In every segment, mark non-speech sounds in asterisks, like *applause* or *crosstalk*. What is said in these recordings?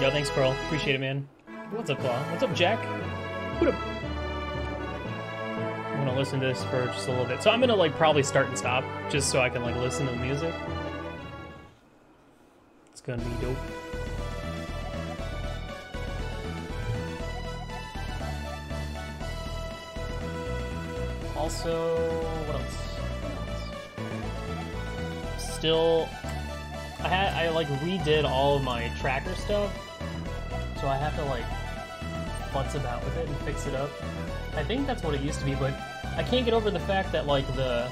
Yo, thanks, Pearl. Appreciate it, man. What's up, Claw? What's up, Jack? What up? I'm gonna listen to this for just a little bit. So I'm gonna like probably start and stop just so I can like listen to the music. It's gonna be dope. Also, what else? Still, I had I like redid all of my tracker stuff, so I have to like futz about with it and fix it up. I think that's what it used to be, but I can't get over the fact that like the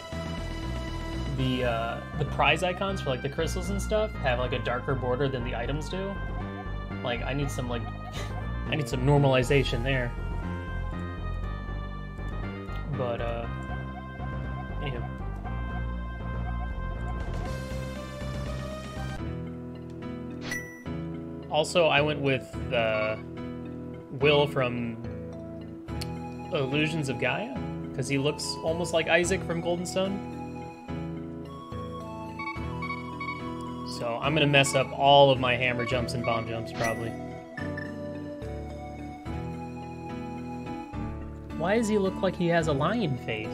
the uh, the prize icons for like the crystals and stuff have like a darker border than the items do. Like I need some like *laughs* I need some normalization there. But uh Also, I went with uh, Will from Illusions of Gaia because he looks almost like Isaac from Golden Sun. So I'm gonna mess up all of my hammer jumps and bomb jumps probably. Why does he look like he has a lion face?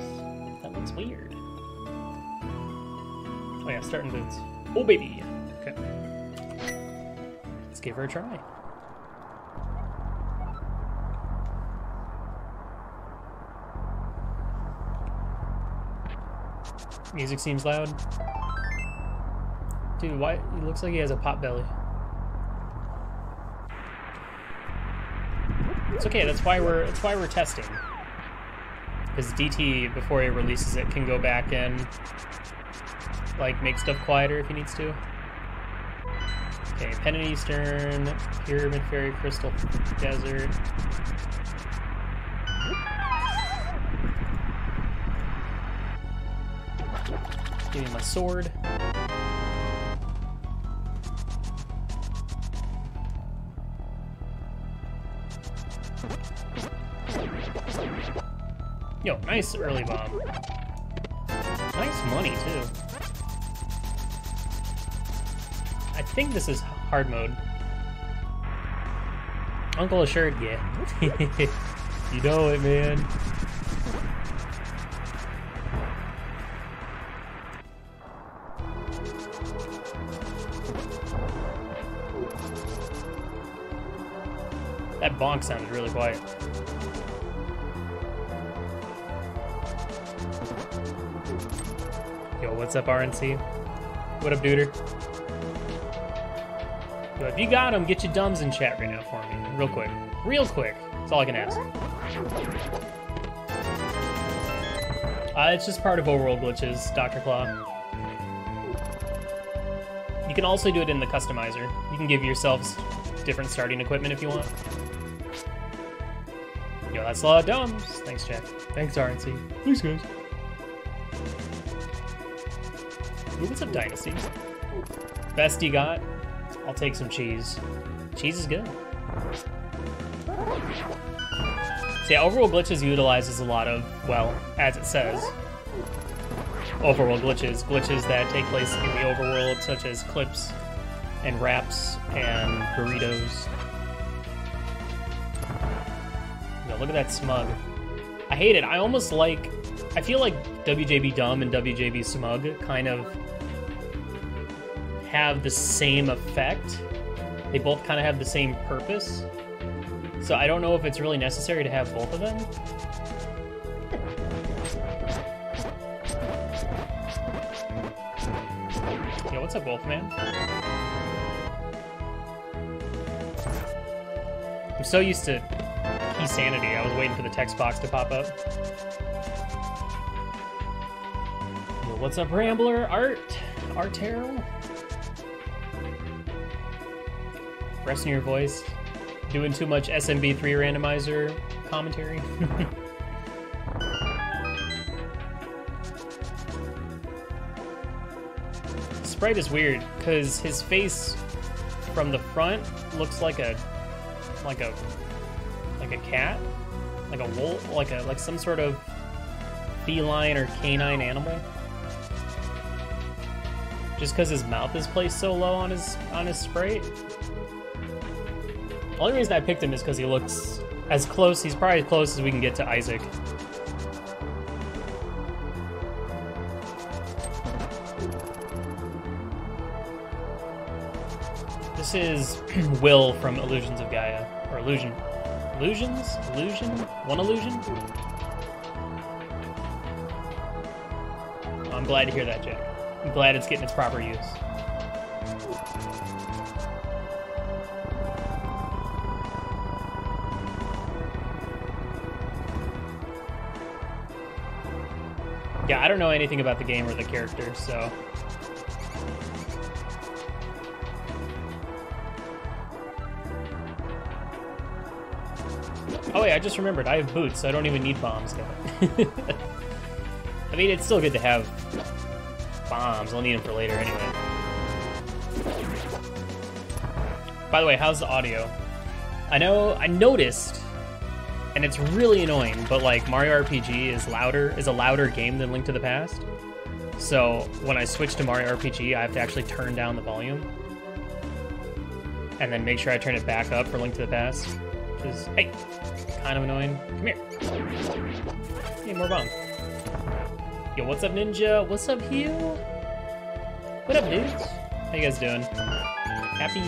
That looks weird. Oh yeah, starting boots. Oh baby. Give her a try. Music seems loud. Dude, why? He looks like he has a pot belly. It's okay. That's why we're. That's why we're testing. Because DT, before he releases it, can go back and like make stuff quieter if he needs to. Okay, Penn and Eastern, Pyramid Fairy, Crystal Desert. Give me my sword. Yo, nice early bomb. Nice money, too. Think this is hard mode. Uncle assured, yeah. *laughs* you know it, man. That bonk sounded really quiet. Yo, what's up, RNC? What up, duder? If you got them, get your dumbs in chat right now for me. Real quick. Real quick. That's all I can ask. Uh, it's just part of overworld glitches, Dr. Claw. You can also do it in the customizer. You can give yourselves different starting equipment if you want. Yo, that's a lot of dumbs. Thanks, Jack. Thanks, RNC. Thanks, guys. Ooh, what's up, Dynasty? Best you got? I'll take some cheese. Cheese is good. So yeah, Overworld Glitches utilizes a lot of, well, as it says, Overworld glitches. Glitches that take place in the Overworld, such as clips and wraps and burritos. Yo, look at that smug. I hate it. I almost like... I feel like WJB Dumb and WJB Smug kind of have the same effect. They both kind of have the same purpose. So I don't know if it's really necessary to have both of them. Yo, what's up, Wolfman? I'm so used to Keysanity. I was waiting for the text box to pop up. Yo, what's up, Rambler? Art? Artero? Resting your voice. Doing too much SMB3 randomizer commentary. *laughs* Sprite is weird, because his face from the front looks like a like a like a cat? Like a wolf like a like some sort of feline or canine animal. Just because his mouth is placed so low on his on his sprite. Only reason I picked him is because he looks as close, he's probably as close as we can get to Isaac. This is *clears throat* Will from Illusions of Gaia. Or Illusion. Illusions? Illusion? One illusion? I'm glad to hear that, Jack. I'm glad it's getting its proper use. Yeah, I don't know anything about the game or the character, so. Oh yeah, I just remembered, I have boots, so I don't even need bombs. *laughs* I mean, it's still good to have bombs. I'll need them for later anyway. By the way, how's the audio? I know, I noticed, and it's really annoying, but like Mario RPG is louder, is a louder game than Link to the Past. So when I switch to Mario RPG, I have to actually turn down the volume. And then make sure I turn it back up for Link to the Past. Which is, hey, kind of annoying. Come here. Hey, more bomb. Yo, what's up, Ninja? What's up, Hugh? What up, dudes? How you guys doing? Happy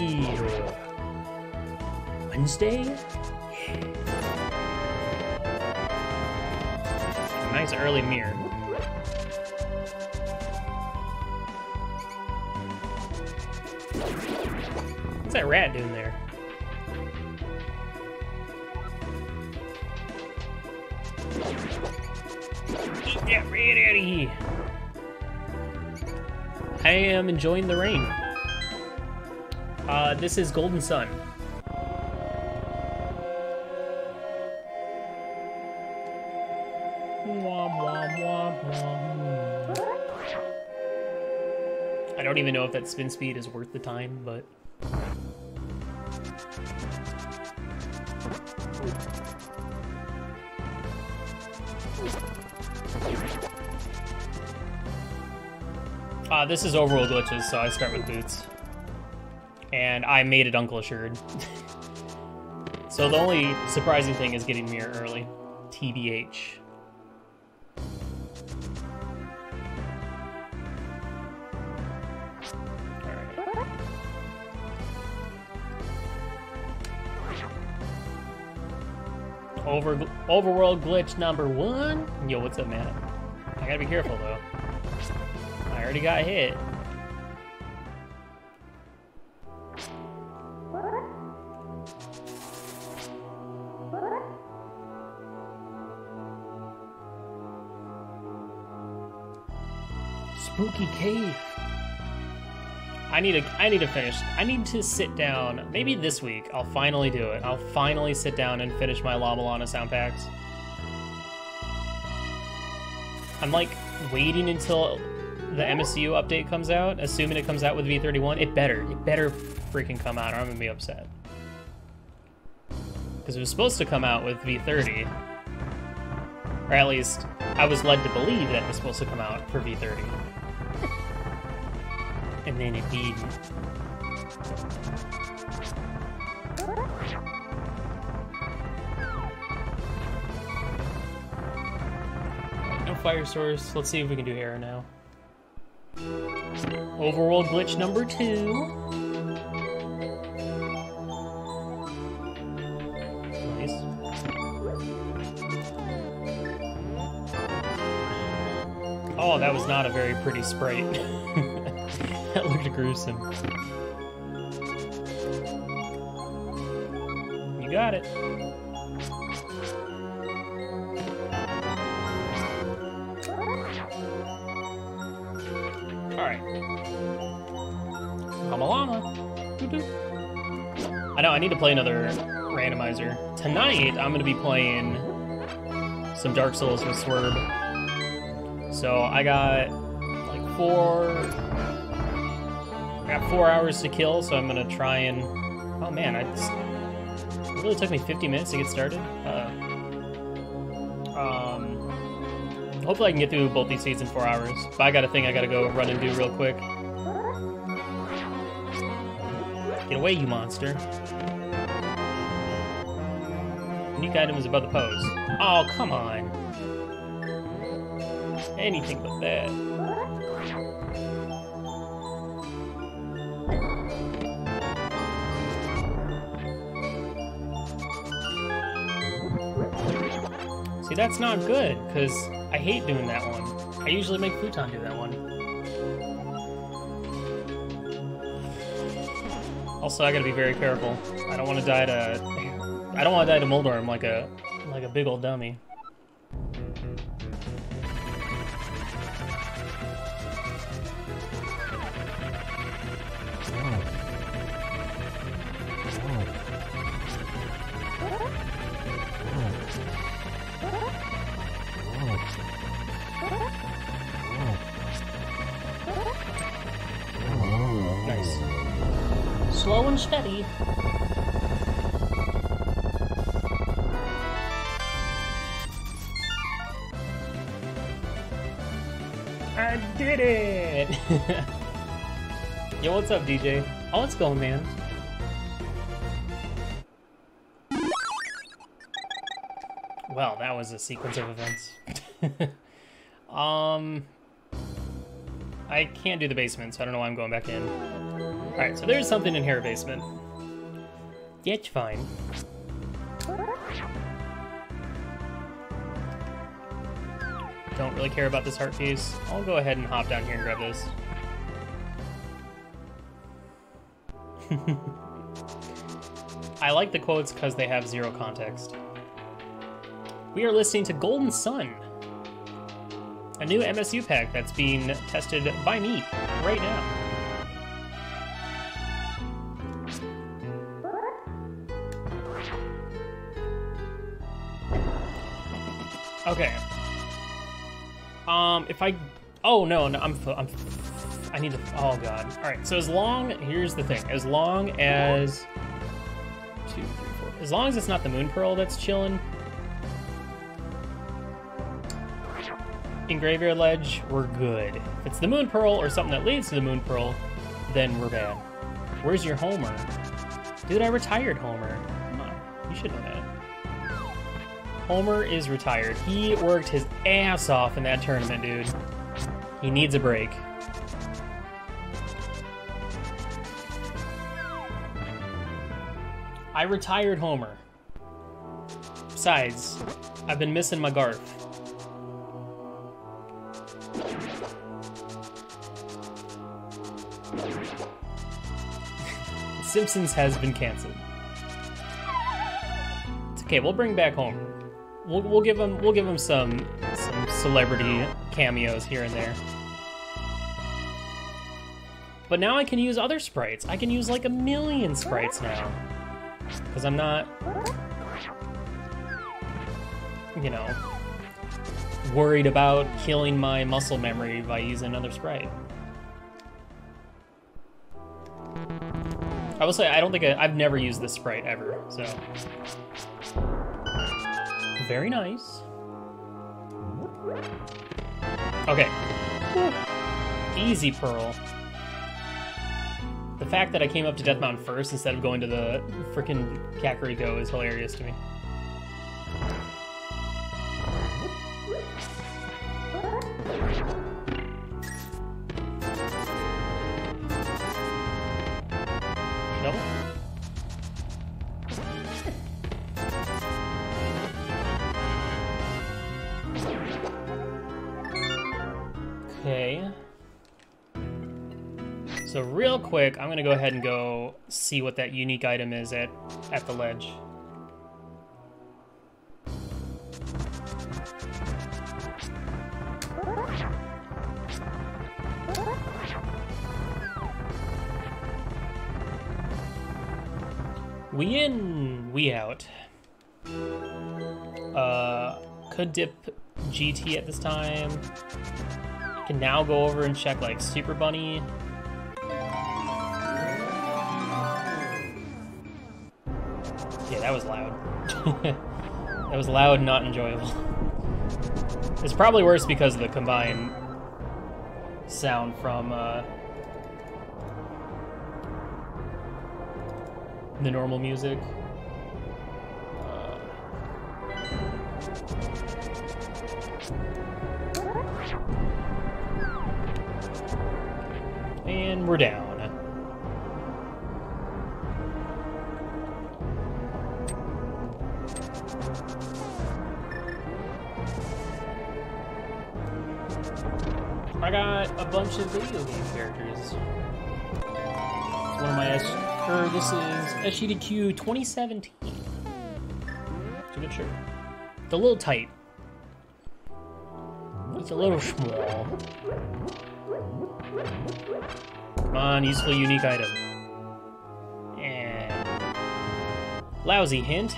Wednesday? Nice early mirror. What's that rat doing there? Get that rat out of here! I am enjoying the rain. Uh, this is Golden Sun. Don't even know if that spin speed is worth the time, but... Uh, this is overall glitches, so I start with boots. And I made it Uncle Assured. *laughs* so the only surprising thing is getting Mirror early. TBH. Over overworld glitch number one. Yo, what's up, man? I gotta be careful though. I already got hit. Spooky cave. I need to I need to finish. I need to sit down. Maybe this week I'll finally do it. I'll finally sit down and finish my La-Mulana sound packs. I'm like waiting until the MSU update comes out, assuming it comes out with V31. It better. It better freaking come out or I'm gonna be upset. Because it was supposed to come out with V30. Or at least I was led to believe that it was supposed to come out for V30 and then it didn't. no fire source. Let's see if we can do arrow now. Overworld glitch number two. Nice. Oh, that was not a very pretty sprite. *laughs* gruesome. You got it. Alright. Kamalama. I know, I need to play another randomizer. Tonight, I'm going to be playing some Dark Souls with Swerve. So I got like four got four hours to kill, so I'm gonna try and... Oh man, I just... it really took me 50 minutes to get started. Uh, um, hopefully I can get through both these seeds in four hours. But I got a thing I gotta go run and do real quick. Get away, you monster. Unique item is above the pose. Oh, come on. Anything but that. See, that's not good, because I hate doing that one. I usually make Futon do that one. Also, I gotta be very careful. I don't want to die to... I don't want to die to Moldorm like a, like a big old dummy. Slow and steady. I did it! *laughs* Yo, what's up, DJ? Oh, it's going, man. Well, that was a sequence of events. *laughs* um, I can't do the basement, so I don't know why I'm going back in. Alright, so there's something in here, basement. Yeah, it's fine. Don't really care about this heart piece. I'll go ahead and hop down here and grab this. *laughs* I like the quotes because they have zero context. We are listening to Golden Sun, a new MSU pack that's being tested by me right now. Okay. Um, if I, oh no, no, I'm, I'm, I need to. Oh god. All right. So as long, here's the thing. As long as two, three, four. As long as it's not the moon pearl that's chilling. In Graveyard Ledge, we're good. If it's the Moon Pearl or something that leads to the Moon Pearl, then we're bad. Where's your Homer? Dude, I retired Homer. Come on, you should know that. Homer is retired. He worked his ass off in that tournament, dude. He needs a break. I retired Homer. Besides, I've been missing my Garth. *laughs* Simpsons has been canceled. It's okay. We'll bring back Homer. We'll, we'll give him we'll give him some some celebrity cameos here and there. But now I can use other sprites. I can use like a million sprites now. Because I'm not, you know, worried about killing my muscle memory by using another sprite. I will say, I don't think I, I've never used this sprite ever, so. Very nice. Okay. Easy Pearl. The fact that I came up to Death Mountain first instead of going to the freaking Kakariko is hilarious to me. So real quick, I'm gonna go ahead and go see what that unique item is at, at the ledge. We in, we out. Uh, could dip GT at this time. Can now go over and check like Super Bunny. that was loud. *laughs* that was loud, not enjoyable. It's probably worse because of the combined sound from uh, the normal music. Uh, and we're down. Bunch of video game characters. One of my S. Or this is SGDQ 2017. It's a good shirt. It's a little tight. It's a little small. Come on, useful unique item. And lousy hint.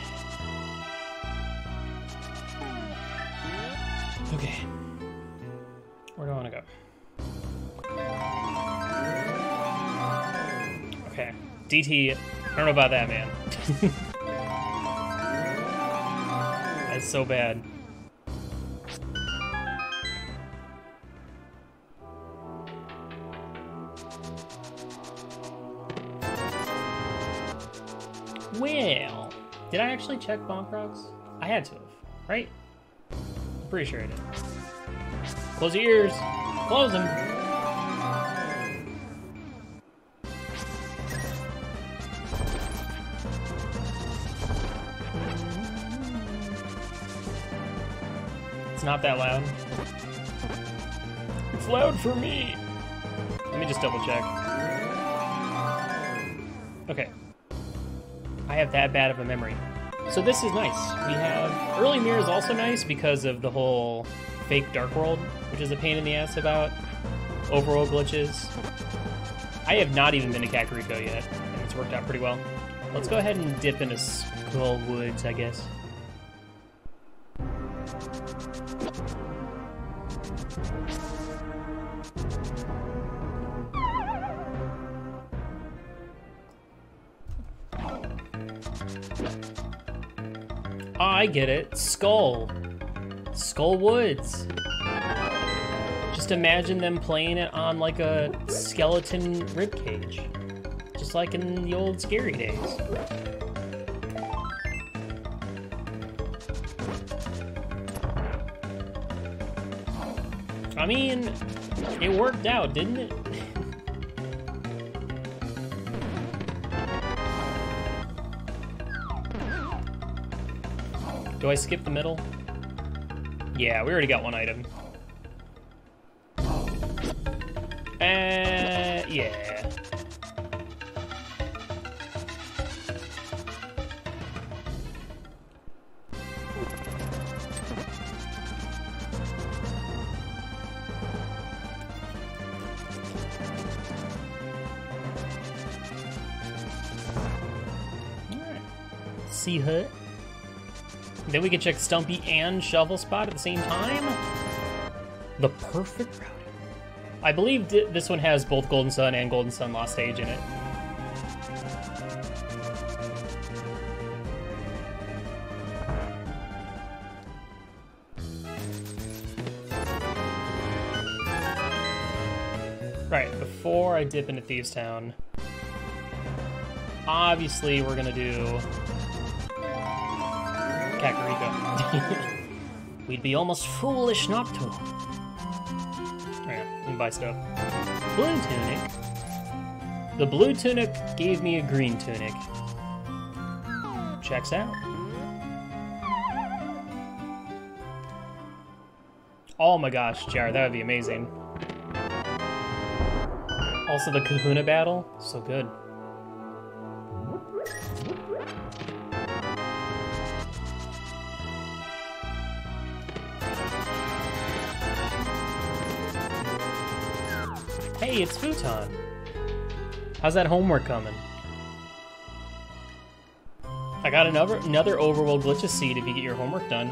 DT, I don't know about that, man. That's so bad. Well, did I actually check bonk rocks? I had to have, right? I'm pretty sure I did. Close your ears. Close them. Not that loud. It's loud for me. Let me just double check. Okay. I have that bad of a memory. So this is nice. We have early mirror is also nice because of the whole fake Dark World, which is a pain in the ass about overall glitches. I have not even been to Kakariko yet, and it's worked out pretty well. Let's go ahead and dip into Skull Woods, I guess. I get it. Skull. Skull Woods. Just imagine them playing it on like a skeleton ribcage. Just like in the old scary days. I mean, it worked out, didn't it? Do I skip the middle? Yeah, we already got one item. Uh, yeah. Sea Hut. Then we can check Stumpy and Shovel Spot at the same time. The perfect routing. I believe this one has both Golden Sun and Golden Sun Lost Stage in it. Right, before I dip into Thieves Town, obviously we're gonna do *laughs* We'd be almost foolish not to. Let me buy stuff. Blue tunic. The blue tunic gave me a green tunic. Checks out. Oh my gosh, Jared, that would be amazing. Also, the Kahuna battle, so good. Hey, it's Futon. How's that homework coming? I got another another overworld glitches seed if you get your homework done.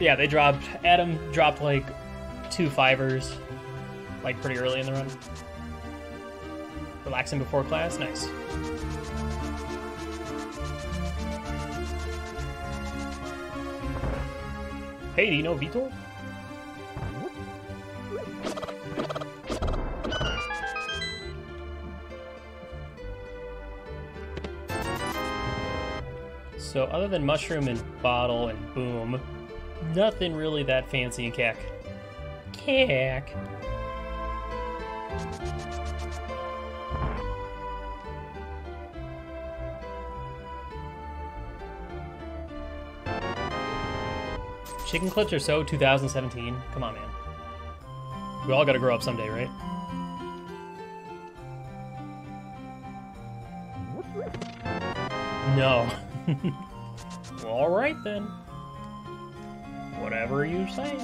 Yeah, they dropped. Adam dropped like two fivers, like pretty early in the run. Relaxing before class, nice. Hey, do you know Vitor? Other than mushroom and bottle and boom, nothing really that fancy in CAC. CAC. Chicken clips are so 2017. Come on, man. We all gotta grow up someday, right? No. *laughs* alright then. Whatever you say.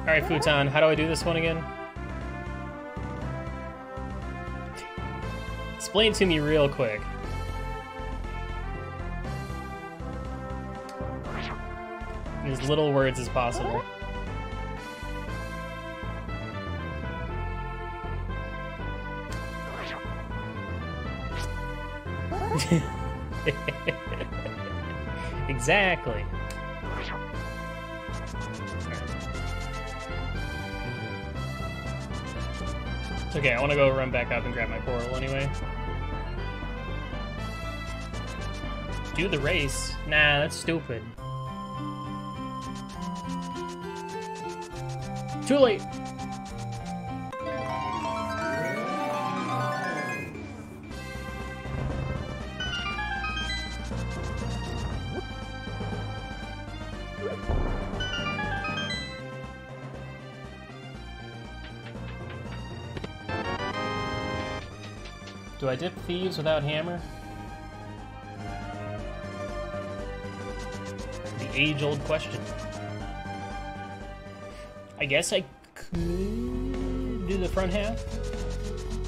Alright, Futon, how do I do this one again? Explain to me real quick. In as little words as possible. *laughs* exactly. Okay, I want to go run back up and grab my portal anyway. Do the race? Nah, that's stupid. Too late! Do I dip thieves without hammer? Age-old question. I guess I could do the front half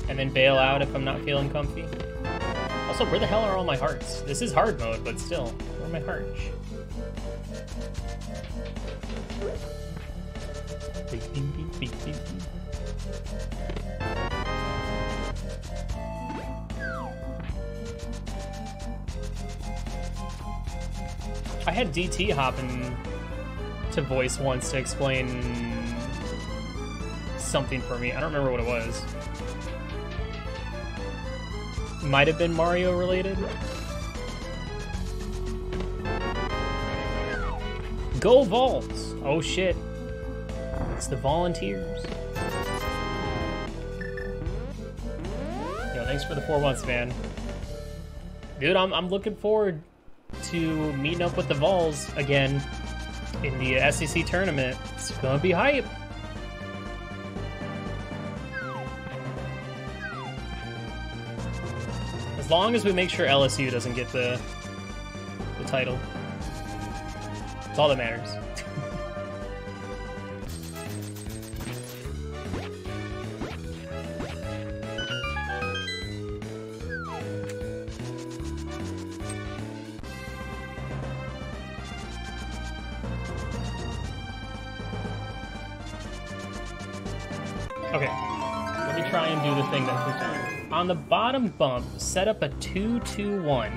and then bail out if I'm not feeling comfy. Also, where the hell are all my hearts? This is hard mode, but still, where are my hearts? Had DT hopping to voice once to explain something for me. I don't remember what it was. Might have been Mario related. Go Vols! Oh shit. It's the volunteers. Yo, thanks for the four months, man. Dude, I'm, I'm looking forward to meeting up with the Vols again in the SEC tournament. It's gonna be hype. As long as we make sure LSU doesn't get the the title. It's all that matters. On the bottom bump, set up a 2-2-1.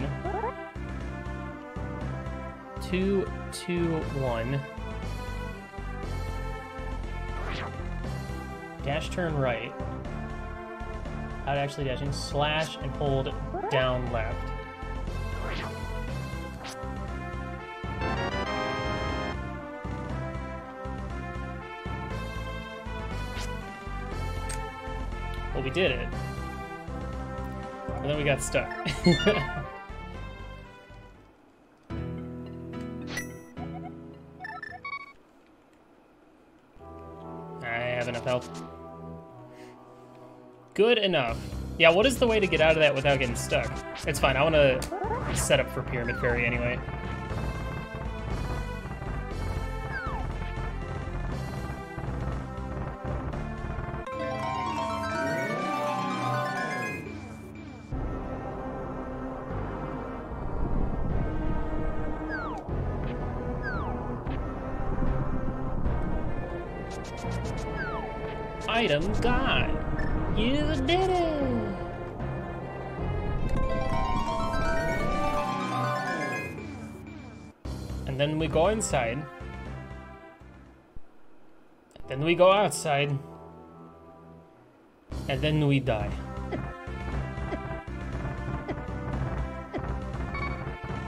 2-2-1. Dash turn right. Out actually dashing. Slash and hold down left. Got stuck. *laughs* I have enough health. Good enough. Yeah, what is the way to get out of that without getting stuck? It's fine, I want to set up for Pyramid Fairy anyway. Item gone. You did it! And then we go inside. Then we go outside. And then we die.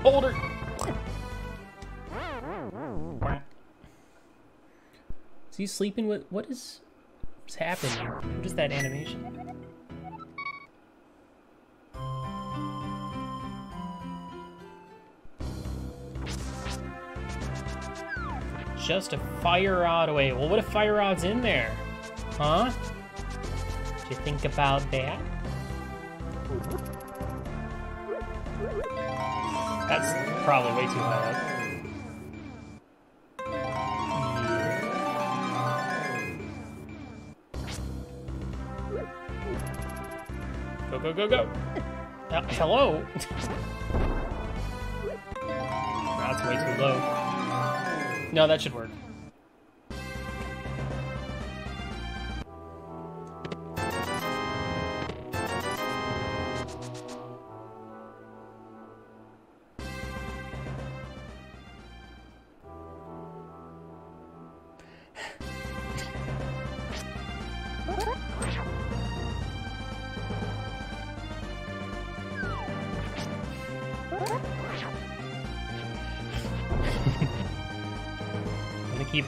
Older. Is he sleeping with what is what's happening? What is that animation? Just a fire rod away. Well, what if fire rod's in there? Huh? Did you think about that? That's probably way too high up. Go, go, go. *laughs* Uh, hello? *laughs* That's way too low. No, that should work.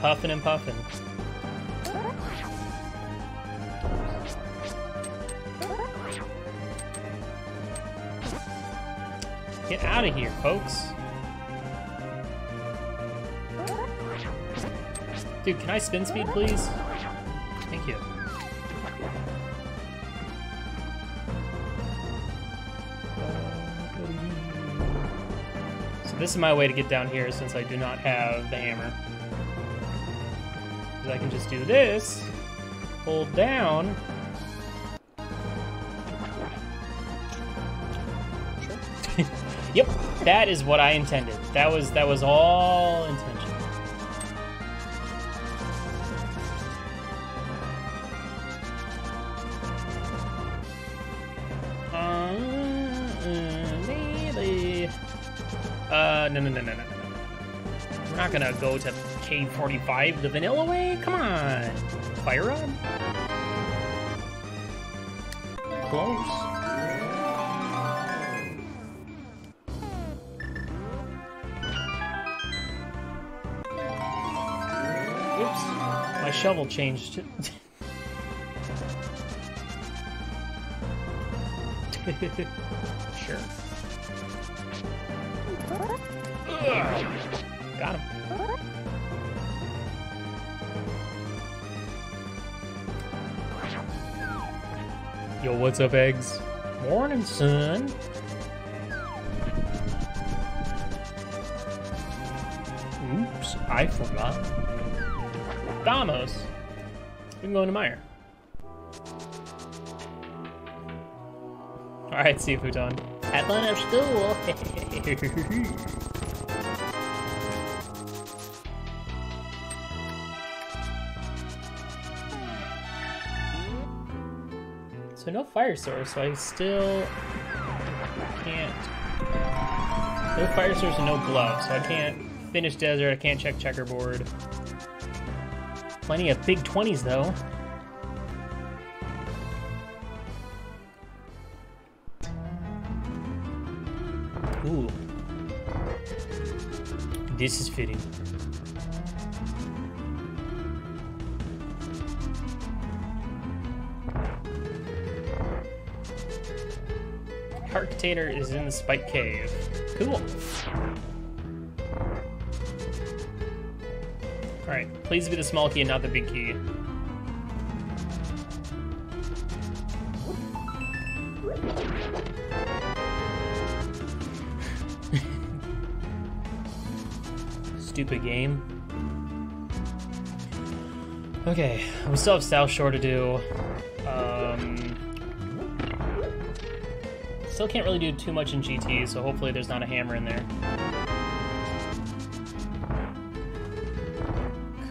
Huffing and puffing. Get out of here, folks. Dude, can I spin speed, please? Thank you. So this is my way to get down here since I do not have the hammer. I can just do this, hold down. Sure. *laughs* yep, that is what I intended. That was that was all intention. Uh, no, no, no, no, no, no. We're not gonna go to Cave 45 the vanilla way. Come on, fire rod. Close. Oops, my shovel changed. *laughs* sure. What's up, eggs? Morning, son. Oops, I forgot. Damos. We can go into Mire. Alright, see you, Futon. At fun at school. So no fire source, so I still can't. No fire source and no glove, so I can't finish desert, I can't check checkerboard. Plenty of big 20s though. Ooh. This is fitting. Spectator is in the Spike Cave. Cool. Alright, please be the small key and not the big key. *laughs* Stupid game. Okay, we still have South Shore to do. Still can't really do too much in GT, so hopefully there's not a hammer in there.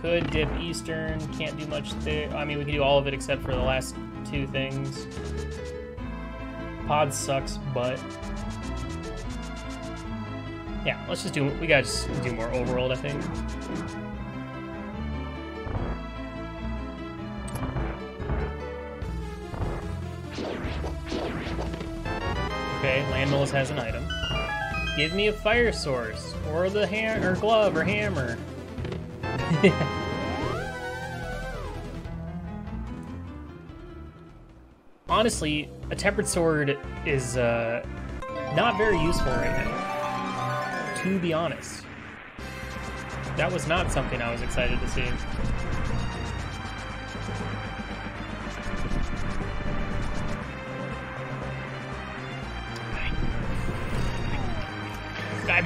Could dip Eastern, can't do much there. I mean, we can do all of it except for the last two things. Pod sucks, but yeah, let's just do. We gotta do more overworld, I think. Landmills has an item. Give me a fire source, or the ham, or glove, or hammer. *laughs* Honestly, a tempered sword is uh, not very useful right now. To be honest, that was not something I was excited to see.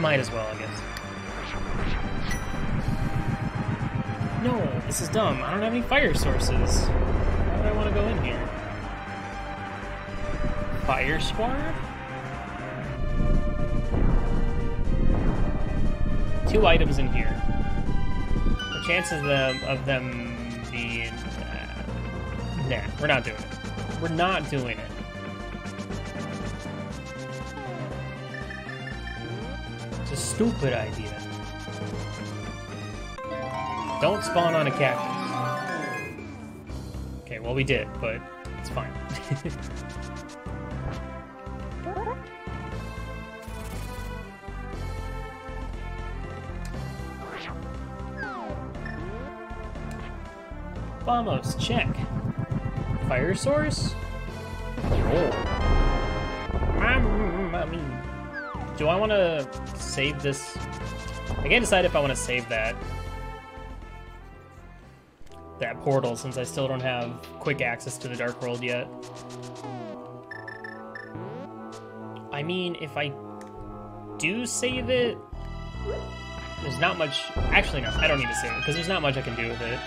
Might as well, I guess. No, this is dumb. I don't have any fire sources. Why would I want to go in here? Fire Squad? Two items in here. The chances of them, of them being... Uh, nah, we're not doing it. We're not doing it. Stupid idea. Don't spawn on a cactus. Okay, well we did, but it's fine. *laughs* Bombos, check. Fire source? Do I want to save this? I can't decide if I want to save that that portal since I still don't have quick access to the Dark World yet. I mean, if I do save it, there's not much... Actually, no, I don't need to save it, because there's not much I can do with it.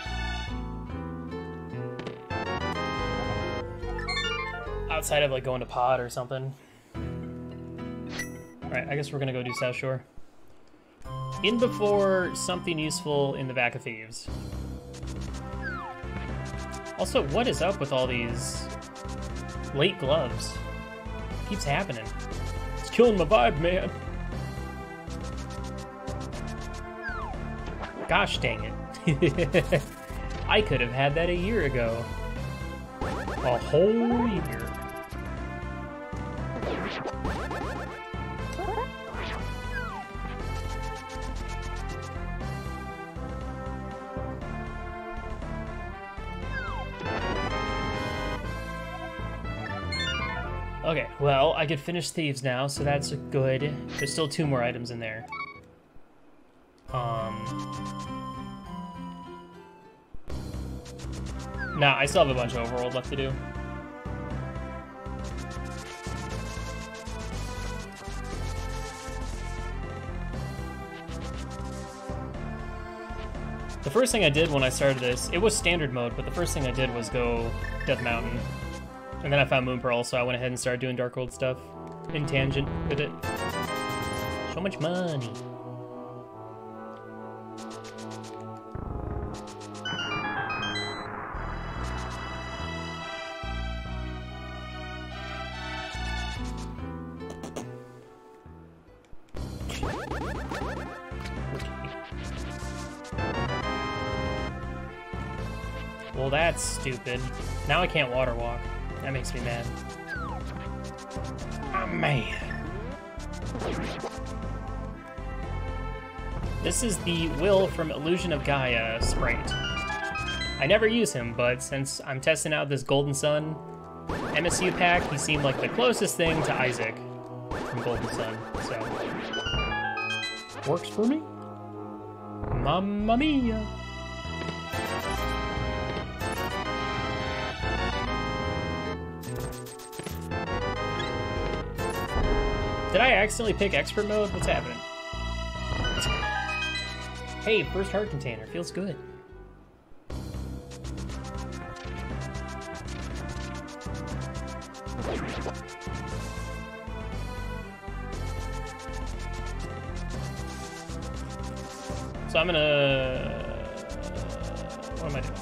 Outside of, like, going to pod or something. Alright, I guess we're gonna go do South Shore. In before something useful in the back of Thieves. Also, what is up with all these late gloves? It keeps happening. It's killing my vibe, man. Gosh dang it. *laughs* I could have had that a year ago. A whole year. I could finish Thieves now, so that's good. There's still two more items in there. Um... Nah, I still have a bunch of Overworld left to do. The first thing I did when I started this, it was standard mode, but the first thing I did was go Death Mountain. And then I found Moon Pearl, so I went ahead and started doing Dark World stuff in tangent with it. So much money. Well, that's stupid. Now I can't water walk. That makes me mad. Oh, man. This is the Will from Illusion of Gaia sprite. I never use him, but since I'm testing out this Golden Sun MSU pack, he seemed like the closest thing to Isaac from Golden Sun, so... Works for me. Mamma mia! Did I accidentally pick expert mode? What's happening? Hey, first heart container. Feels good. So I'm gonna... Uh, what am I doing?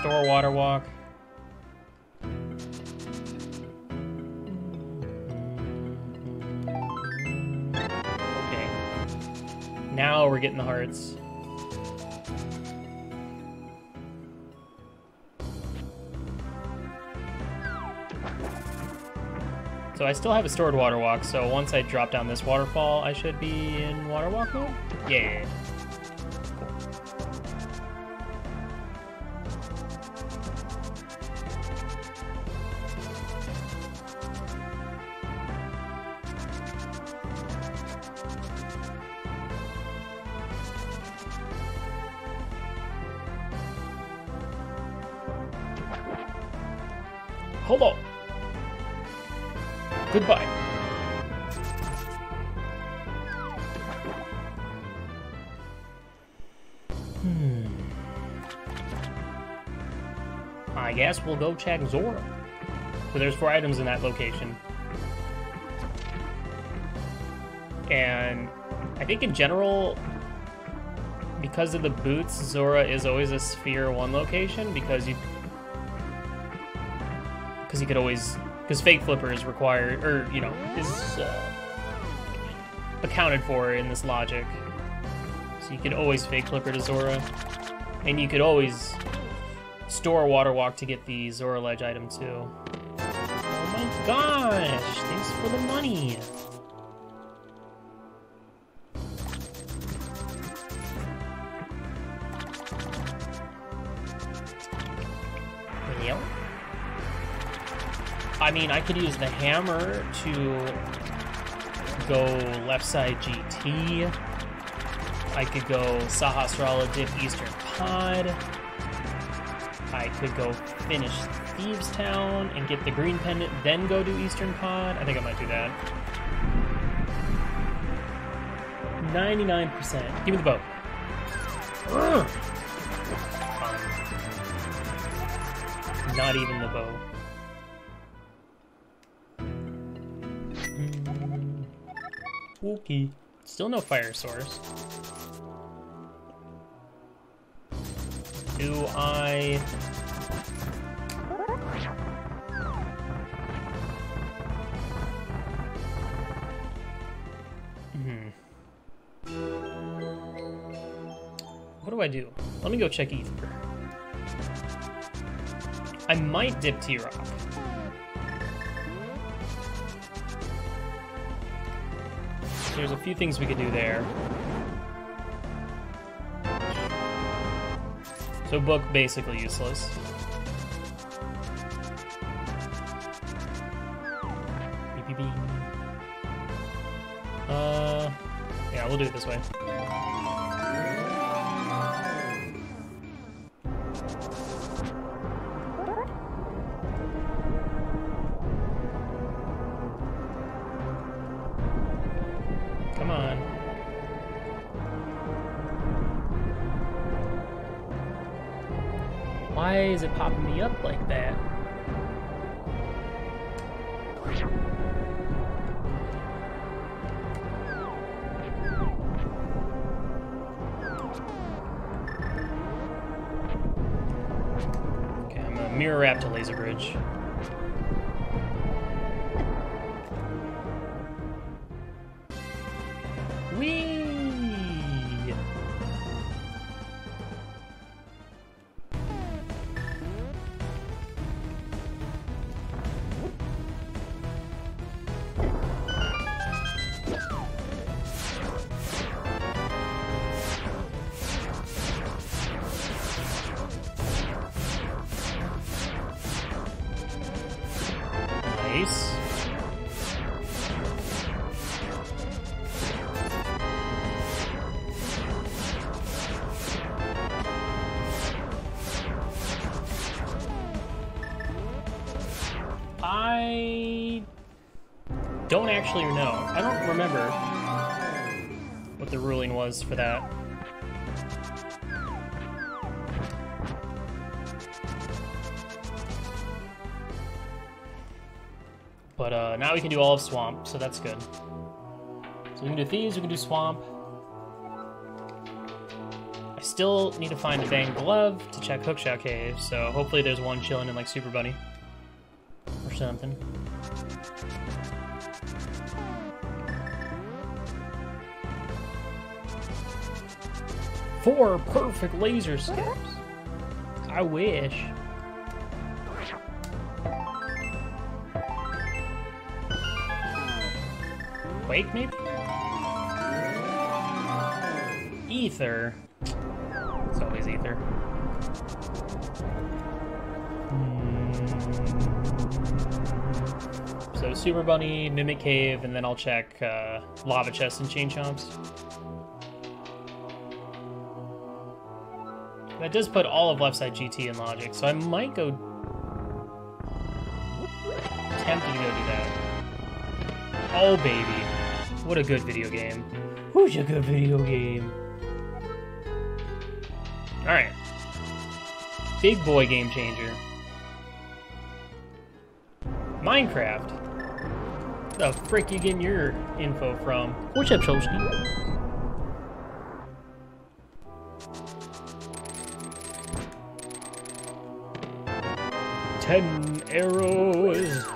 Store water walk. We're getting the hearts. So I still have a stored water walk, so once I drop down this waterfall, I should be in water walk mode? Yeah. Hold on. Goodbye. Hmm. I guess we'll go check Zora. So there's four items in that location. And I think in general, because of the boots, Zora is always a sphere one location because you because you could always because fake flipper is required or you know is uh, accounted for in this logic. So you could always fake flipper to Zora, and you could always store water walk to get the Zora ledge item too. Oh my gosh! Thanks for the money. Mean, I could use the hammer to go left side GT. I could go Sahasrahla dip Eastern Pod. I could go finish Thieves Town and get the green pendant, then go to Eastern Pod. I think I might do that. 99%. Give me the boat. Not even the bow. Okay. Still no fire source. Do I... Hmm. What do I do? Let me go check Ether. I might dip T-Rock. There's a few things we could do there. So book basically useless. Uh, yeah, we'll do it this way. I don't actually know. I don't remember what the ruling was for that. But uh, now we can do all of Swamp, so that's good. So we can do Thieves, we can do Swamp. I still need to find a Bang Glove to check Hookshot Cave, so hopefully there's one chilling in like Super Bunny. Something. Four perfect laser skips. I wish. Quake, maybe? Ether. It's always Ether. Super Bunny, Mimic Cave, and then I'll check uh, Lava Chest and Chain Chomps. That does put all of left side GT in logic, so I might go tempted to go do that. Oh baby. What a good video game. Who's a good video game? Alright. Big boy game changer. Minecraft. The frick you getting your info from? What's up, Chomsky? Ten arrows.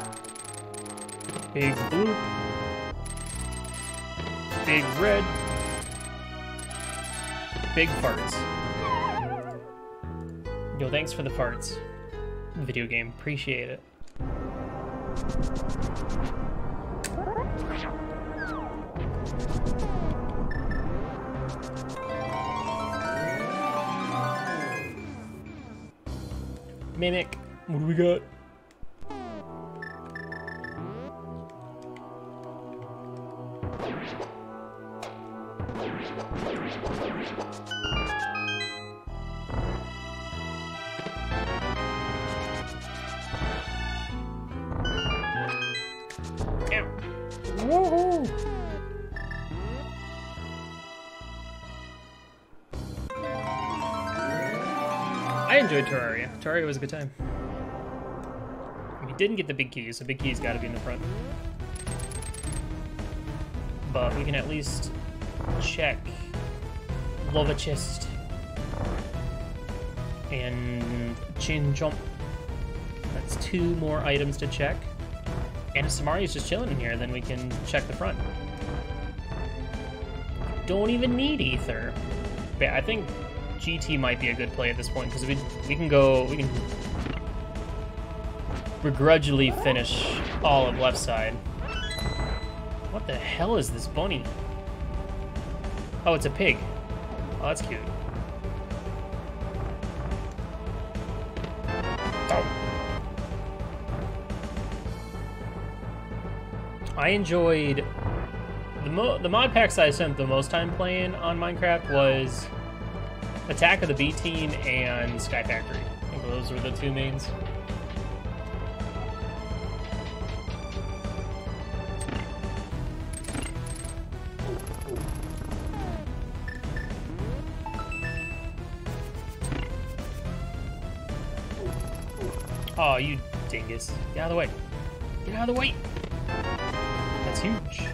Big blue. Big red. Big farts. Yo, thanks for the farts. Video game, appreciate it. Mimic, what do we got? Terraria was a good time. We didn't get the big keys, so big keys gotta be in the front. But we can at least check Lava Chest and Chain Chomps. That's two more items to check. And if Somaria's just chilling in here, then we can check the front. Don't even need Ether. But I think GT might be a good play at this point, because we, we can go, we can begrudgingly finish all of left side. What the hell is this bunny? Oh, it's a pig. Oh, that's cute. I enjoyed the the mod packs I spent the most time playing on Minecraft was Attack of the B Team and Sky Factory. I think those were the two mains. Oh, you dingus. Get out of the way. Get out of the way. That's huge.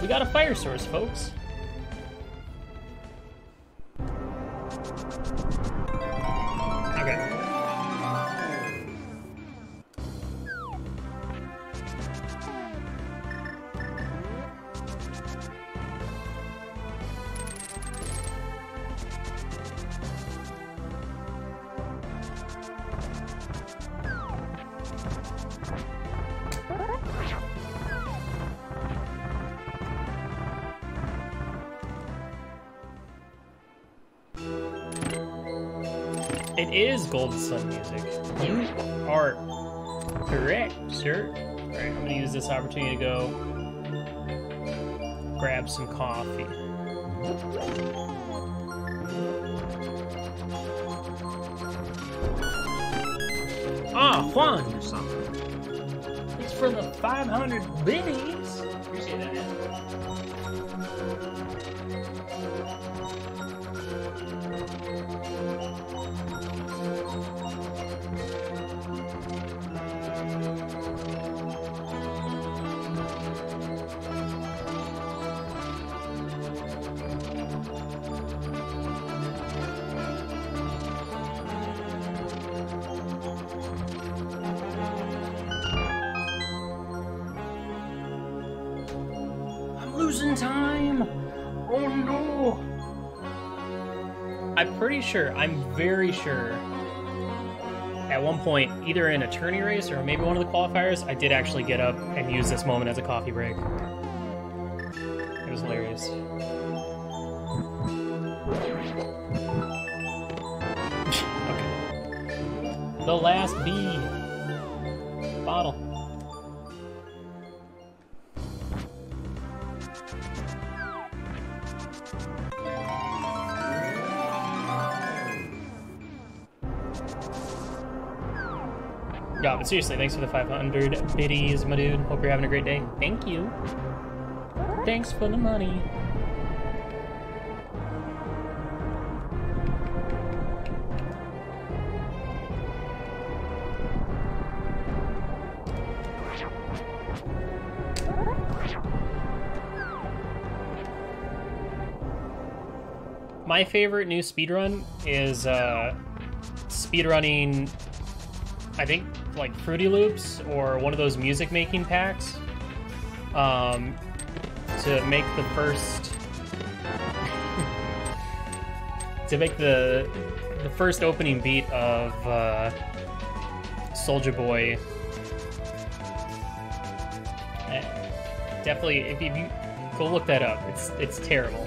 We got a fire source, folks. Golden Sun music. You are correct, sir. Alright, I'm gonna use this opportunity to go grab some coffee. Ah, Juan! Or something. It's for the 500 biddies. Pretty sure, I'm very sure, at one point, either in a tourney race or maybe one of the qualifiers, I did actually get up and use this moment as a coffee break. Yeah, but seriously, thanks for the 500 biddies, my dude. Hope you're having a great day. Thank you. Thanks for the money. My favorite new speedrun is uh, speedrunning I think like Fruity Loops or one of those music making packs um, to make the first *laughs* to make the the first opening beat of uh, Soldier Boy. Eh, Definitely, if you, if you go look that up, it's it's terrible.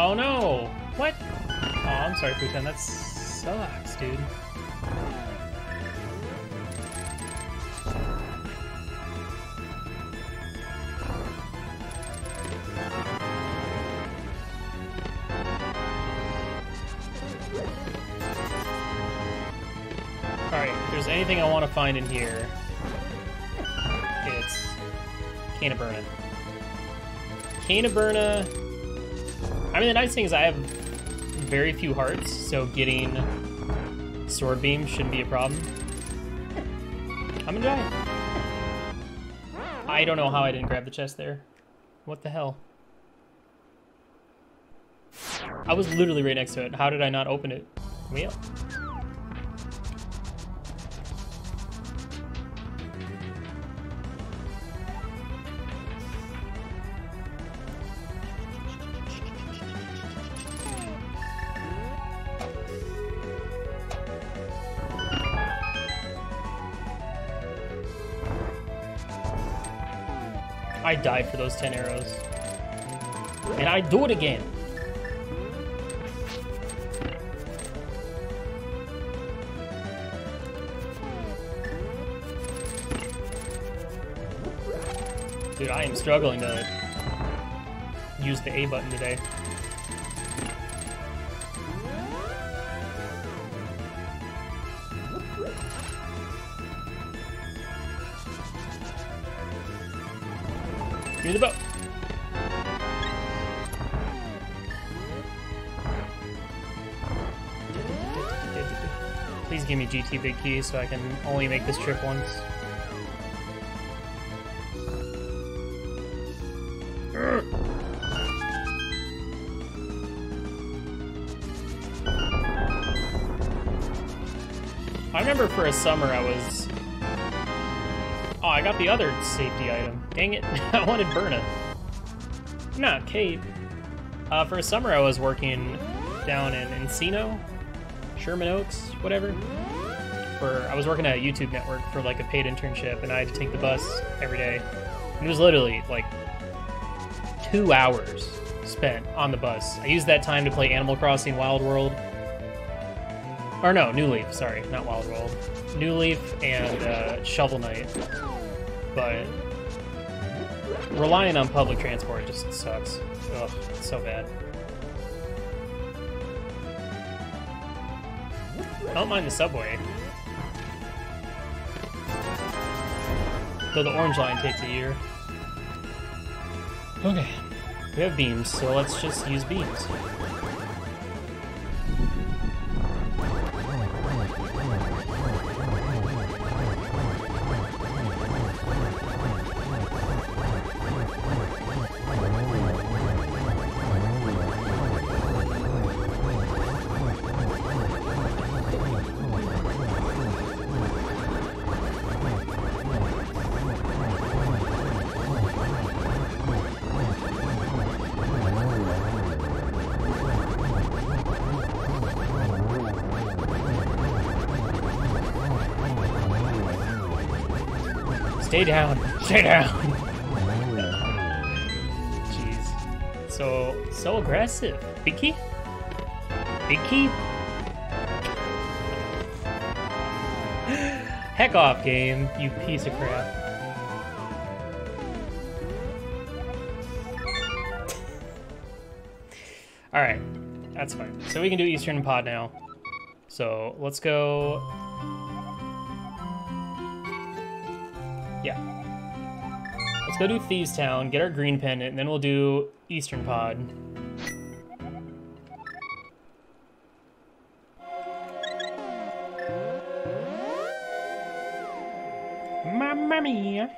Oh no! What? Oh, I'm sorry, Futan. That sucks, dude. Alright, there's anything I want to find in here, it's Cane of Byrna. Canaburna I mean, the nice thing is I have very few hearts, so getting sword beam shouldn't be a problem. I'm gonna die. I don't know how I didn't grab the chest there. What the hell? I was literally right next to it. How did I not open it? Well. I died for those 10 arrows. And I do it again. Dude, I am struggling to use the A button today. Big key so I can only make this trip once. I remember for a summer I was Oh, I got the other safety item. Dang it. *laughs* I wanted Byrna. Nah, Kate. Uh, for a summer, I was working down in Encino, Sherman Oaks, whatever. For I was working at a YouTube network for like a paid internship, and I had to take the bus every day. It was literally like two hours spent on the bus. I used that time to play Animal Crossing Wild World. Or no, New Leaf, sorry, not Wild World. New Leaf and uh, Shovel Knight. But relying on public transport just sucks. Ugh, so bad. I don't mind the subway. Though the orange line takes a year. Okay. We have beams, so let's just use beams. Stay down. Stay down. Jeez. So, so aggressive. Big key? *gasps* Heck off, game, you piece of crap. *laughs* Alright, that's fine. So we can do Eastern Pod now. So let's go go do Thieves Town, get our green pendant, and then we'll do Eastern Pod. Mamma mia!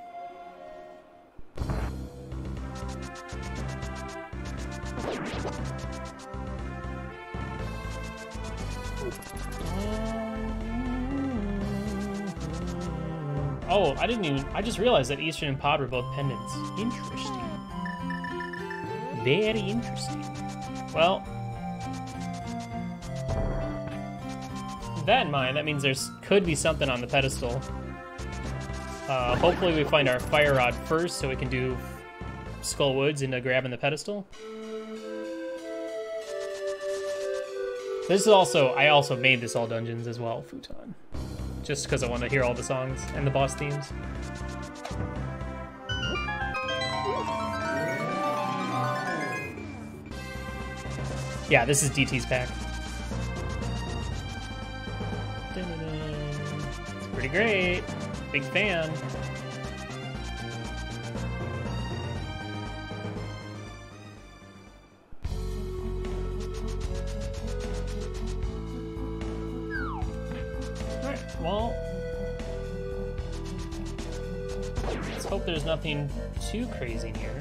Just realized that Eastern and Pod were both pendants. Interesting. Very interesting. Well, that in mind, that means there's could be something on the pedestal. Uh, hopefully, we find our fire rod first, so we can do Skull Woods into grabbing the pedestal. This is also. I also made this all dungeons as well, Futon just because I want to hear all the songs and the boss themes. Yeah, this is DT's pack. It's pretty great. Big fan. Nothing too crazy here.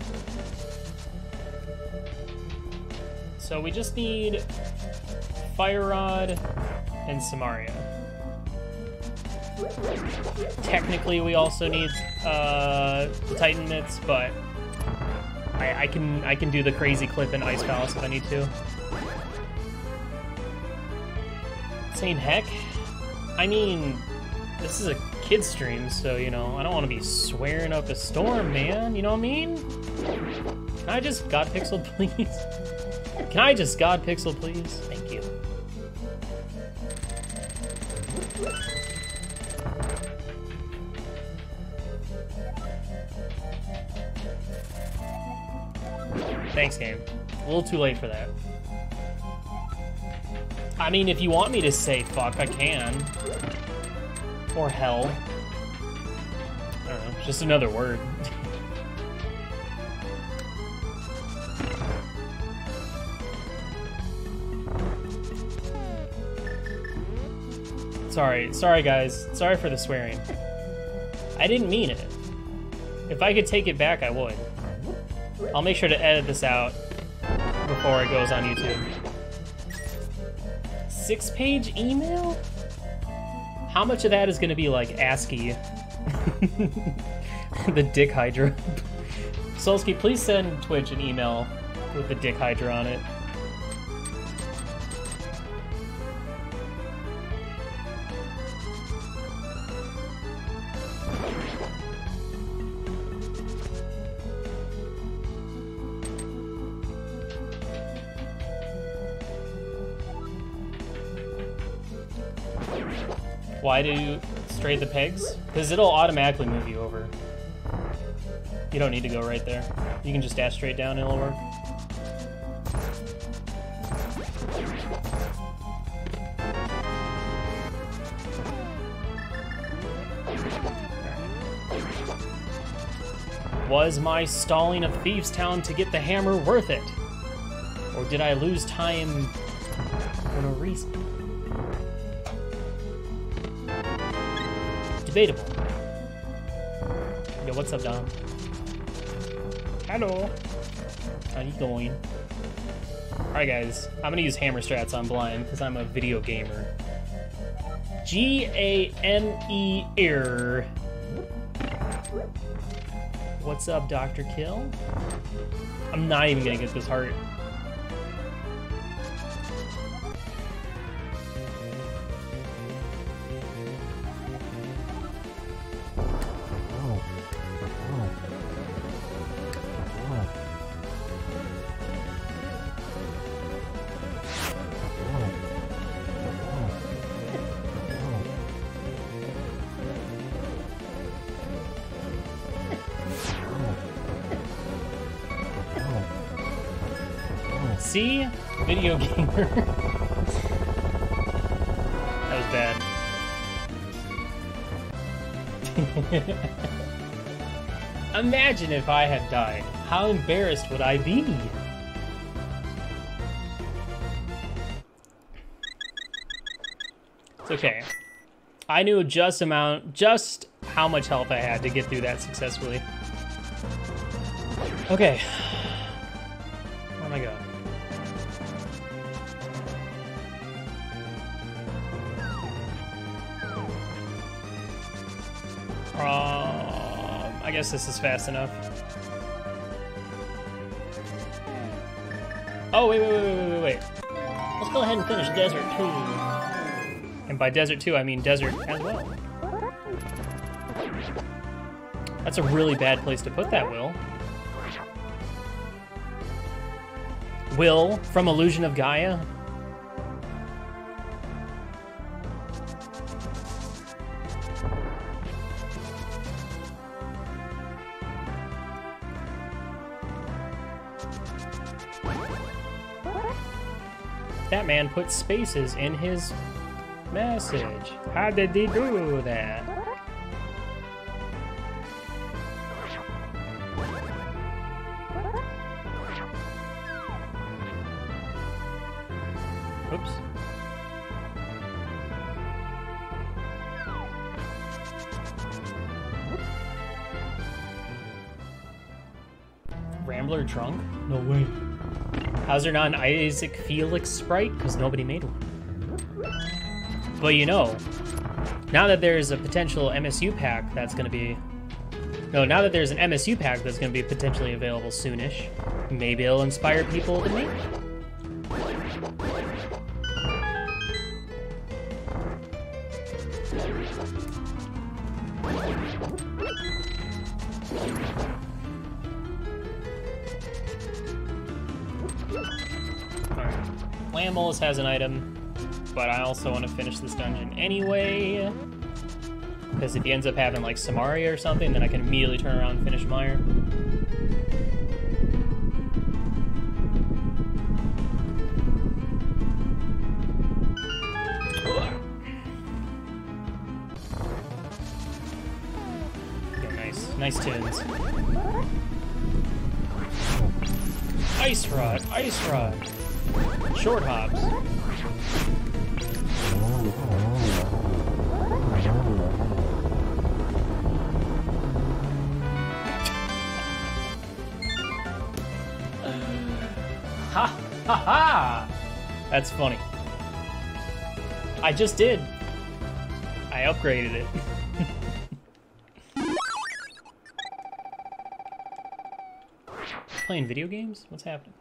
So we just need Fire Rod and Somaria. Technically, we also need uh, the Titan Mitts, but I, I can I can do the crazy clip in Ice Palace if I need to. Same heck. I mean, this is a kid stream, so, you know, I don't want to be swearing up a storm, man. You know what I mean? Can I just God Pixel, *laughs* please? Can I just God Pixel, please? Thank you. Thanks, game. A little too late for that. I mean, if you want me to say fuck, I can. Or hell. I don't know, just another word. sorry, sorry guys. Sorry for the swearing. I didn't mean it. If I could take it back, I would. I'll make sure to edit this out before it goes on YouTube. Six page email? How much of that is going to be like ASCII? *laughs* the Dick Hydra. *laughs* Solsky, please send Twitch an email with the Dick Hydra on it. Do you stray the pegs? Because it'll automatically move you over. You don't need to go right there. You can just dash straight down, and it'll work. Was my stalling of Thieves Town to get the hammer worth it? Or did I lose time for no reason? Debatable. Yo, what's up, Dom? Hello. How you going? Alright, guys. I'm gonna use hammer strats on blind because I'm a video gamer. G A M E R. What's up, Dr. Kill? I'm not even gonna get this heart. That was bad. *laughs* Imagine if I had died. How embarrassed would I be? It's okay. I knew just amount, just how much health I had to get through that successfully. Okay. Guess this is fast enough. Oh, wait, wait, wait, wait, wait, wait. Let's go ahead and finish Desert 2. And by Desert 2, I mean Desert as well. That's a really bad place to put that, Will. Will, from Illusion of Gaia? Put spaces in his message. How did he do that? How's there not an Isaac Felix sprite? Because nobody made one. But you know, now that there's a potential MSU pack that's going to be... No, now that there's an MSU pack that's going to be potentially available soonish, maybe it'll inspire people to make Has an item, but I also want to finish this dungeon anyway. Because if he ends up having like Somaria or something, then I can immediately turn around and finish Mire. Nice. Nice tunes. Ice Rod, Ice Rod. Short hops. That's funny. I just did. I upgraded it. *laughs* Playing video games? What's happening?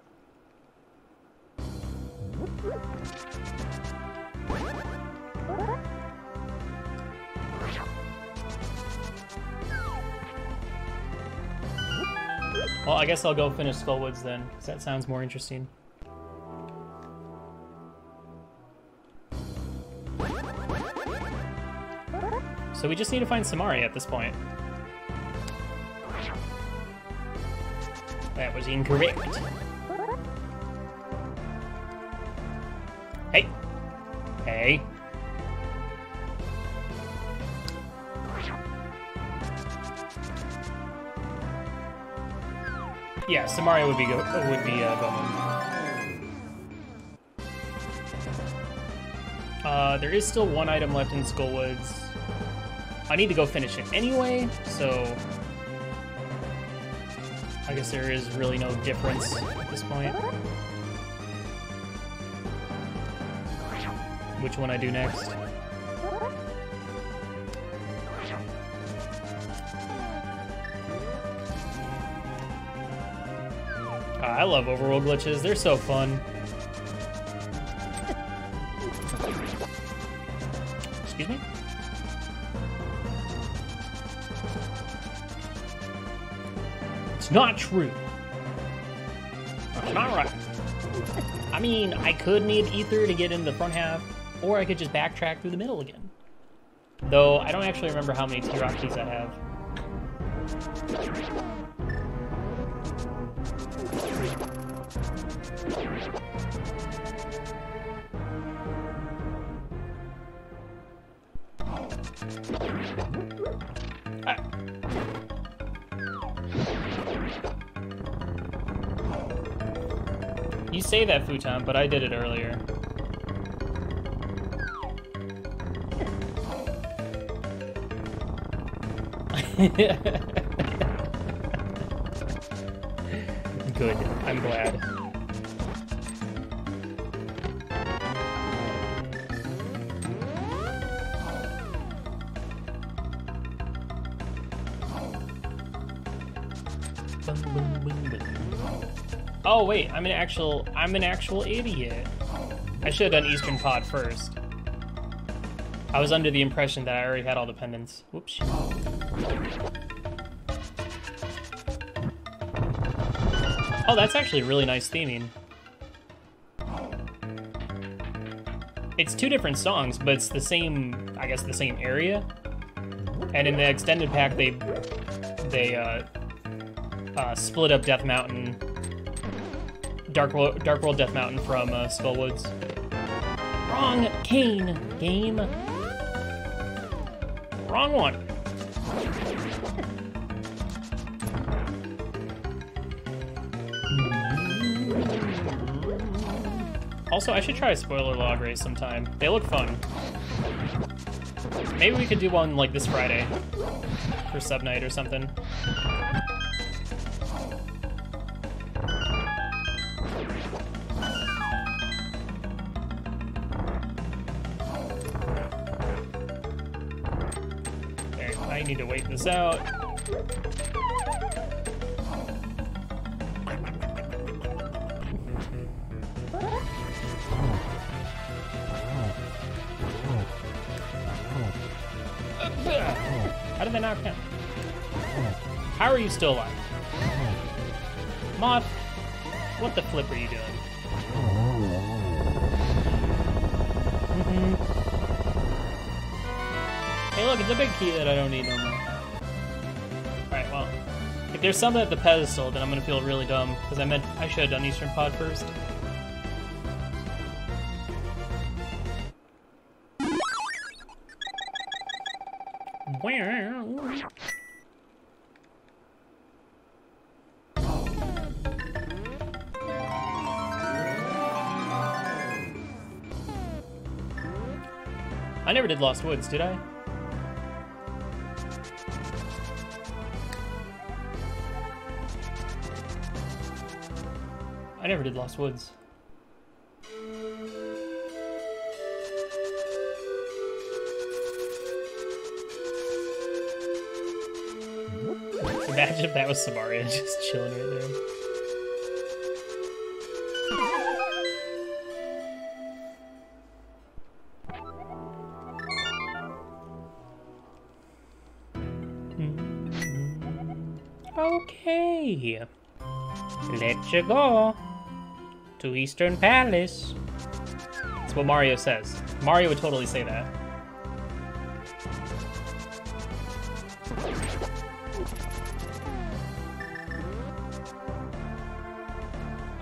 Well, I guess I'll go finish Skullwoods then, because that sounds more interesting. So we just need to find Samari at this point. That was incorrect. Hey. Hey. Yeah, Somaria would be go would be uh. Uh, there is still one item left in Skullwoods. I need to go finish it anyway, so I guess there is really no difference at this point. Which one I do next? Ah, I love overworld glitches. They're so fun. Not true. That's not right. I mean, I could need Ether to get in the front half, or I could just backtrack through the middle again. Though, I don't actually remember how many T-Rock I have. You say that, Futon, but I did it earlier. *laughs* Good. I'm glad. Oh wait, I'm an actual I'm an actual idiot. I should have done Eastern Pod first. I was under the impression that I already had all the pendants. Whoops. Oh, that's actually really nice theming. It's two different songs, but it's the same, I guess, the same area. And in the extended pack, they they uh, uh, split up Death Mountain, Dark World, Dark World Death Mountain from uh, Skullwoods. Wrong cane game. Wrong one. *laughs* Also, I should try a spoiler log race sometime. They look fun. Maybe we could do one like this Friday for sub night or something. Still alive? Moth, what the flip are you doing? Mhm. Hey look, it's a big key that I don't need no more. Alright, well. If there's something at the pedestal, then I'm gonna feel really dumb, because I meant I should have done Eastern Pod first. Did Lost Woods, did I? I never did Lost Woods. Imagine if that was Samaria just chilling right there. Okay. Let you go to Eastern Palace. That's what Mario says. Mario would totally say that.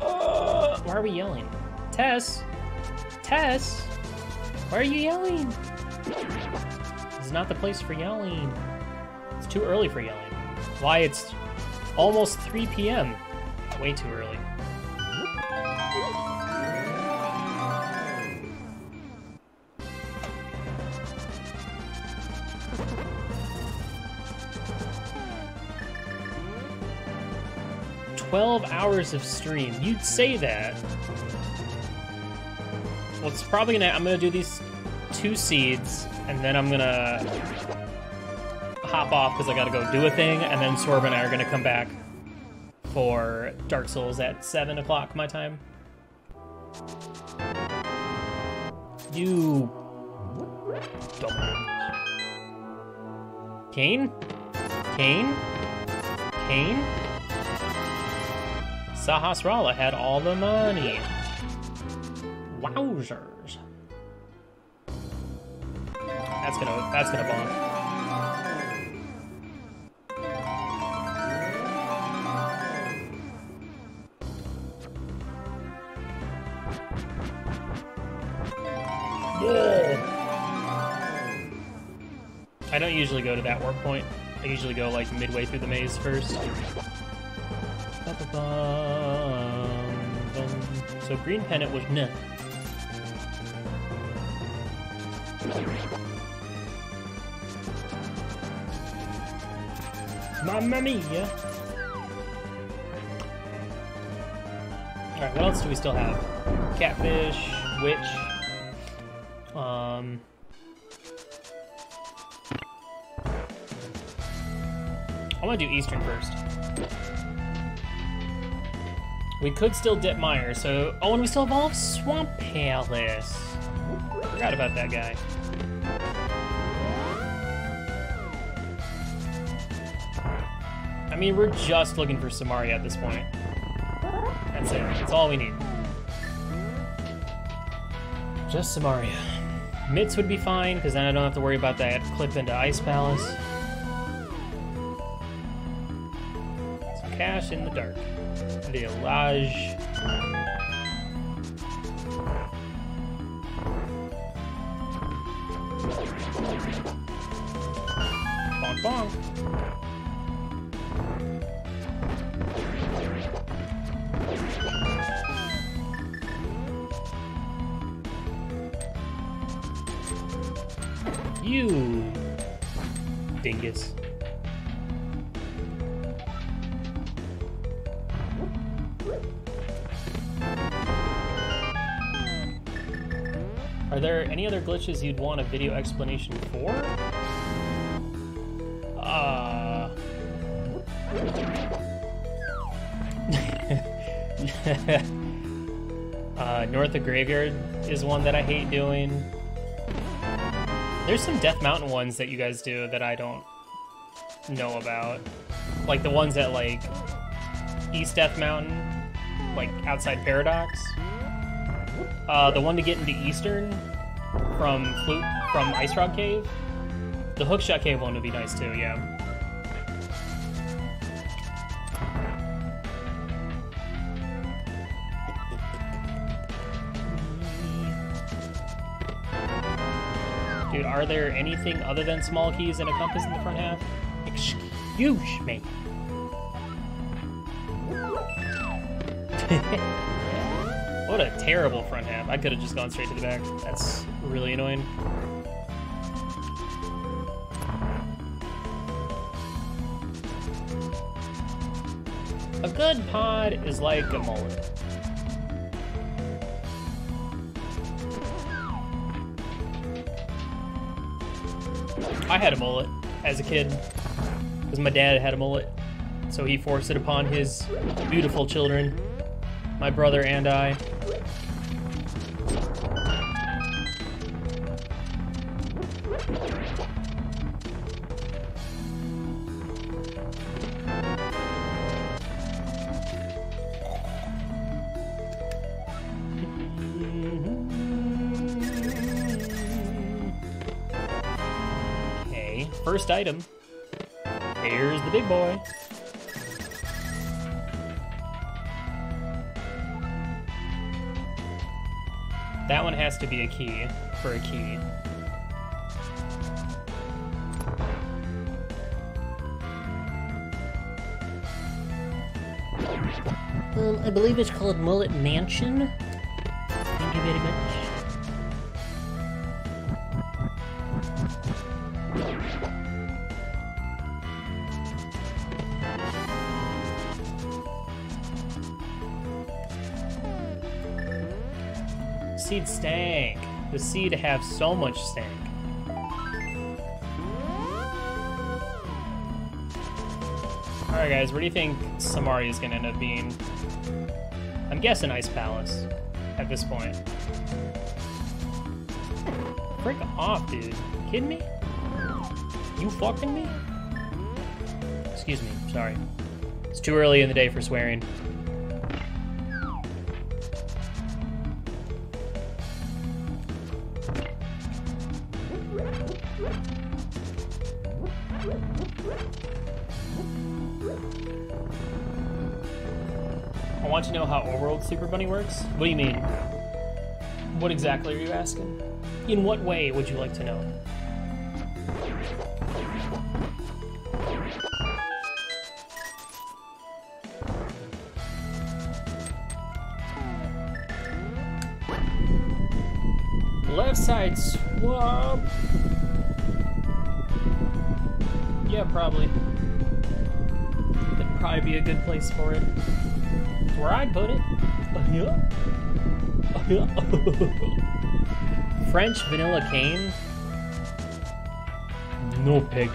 Uh, why are we yelling? Tess? Tess? Why are you yelling? This is not the place for yelling. It's too early for yelling. Why, it's almost 3 p.m. Way too early. Twelve hours of stream. You'd say that. Well, it's probably gonna. I'm gonna do these two seeds, and then I'm gonna hop off because I gotta go do a thing, and then Sorb and I are gonna come back for Dark Souls at 7 o'clock my time. You... Kane? Kane? Cain? Sahasrahla had all the money. Wowzers. That's gonna, that's gonna bomb. Usually go to that warp point. I usually go like midway through the maze first. So green pendant was nah. Mamma mia! Alright, what else do we still have? Catfish, witch, I want to do Eastern first. We could still dip Mire, so... Oh, and we still have Swamp Palace. Forgot about that guy. I mean, we're just looking for Somaria at this point. That's it. That's all we need. Just Somaria. Mitts would be fine, because then I don't have to worry about that clip into Ice Palace. In the dark. The Elage. Glitches you'd want a video explanation for? Uh... *laughs* uh, North of Graveyard is one that I hate doing. There's some Death Mountain ones that you guys do that I don't know about. Like the ones at like East Death Mountain, like outside Paradox. Uh, the one to get into Eastern from Flute from Ice Rock Cave. The Hookshot Cave one would be nice too, yeah. Dude, are there anything other than small keys and a compass in the front half? Excuse me. *laughs* What a terrible front half. I could have just gone straight to the back. That's really annoying. A good pod is like a mullet. I had a mullet as a kid because my dad had a mullet, so he forced it upon his beautiful children, my brother and I. item. Here's the big boy. That one has to be a key for a key. Um, I believe it's called Mullet Mansion. The seed have so much stank. Alright guys, where do you think Samari is gonna end up being? I'm guessing Ice Palace at this point. Frick off, dude. kidding me? You fucking me? Excuse me, sorry. It's too early in the day for swearing. Super Bunny works. What do you mean? What exactly are you asking? In what way would you like to know? Left side swap. Yeah, probably. That'd probably be a good place for it. Where I'd put. *laughs* French vanilla cane? No pig.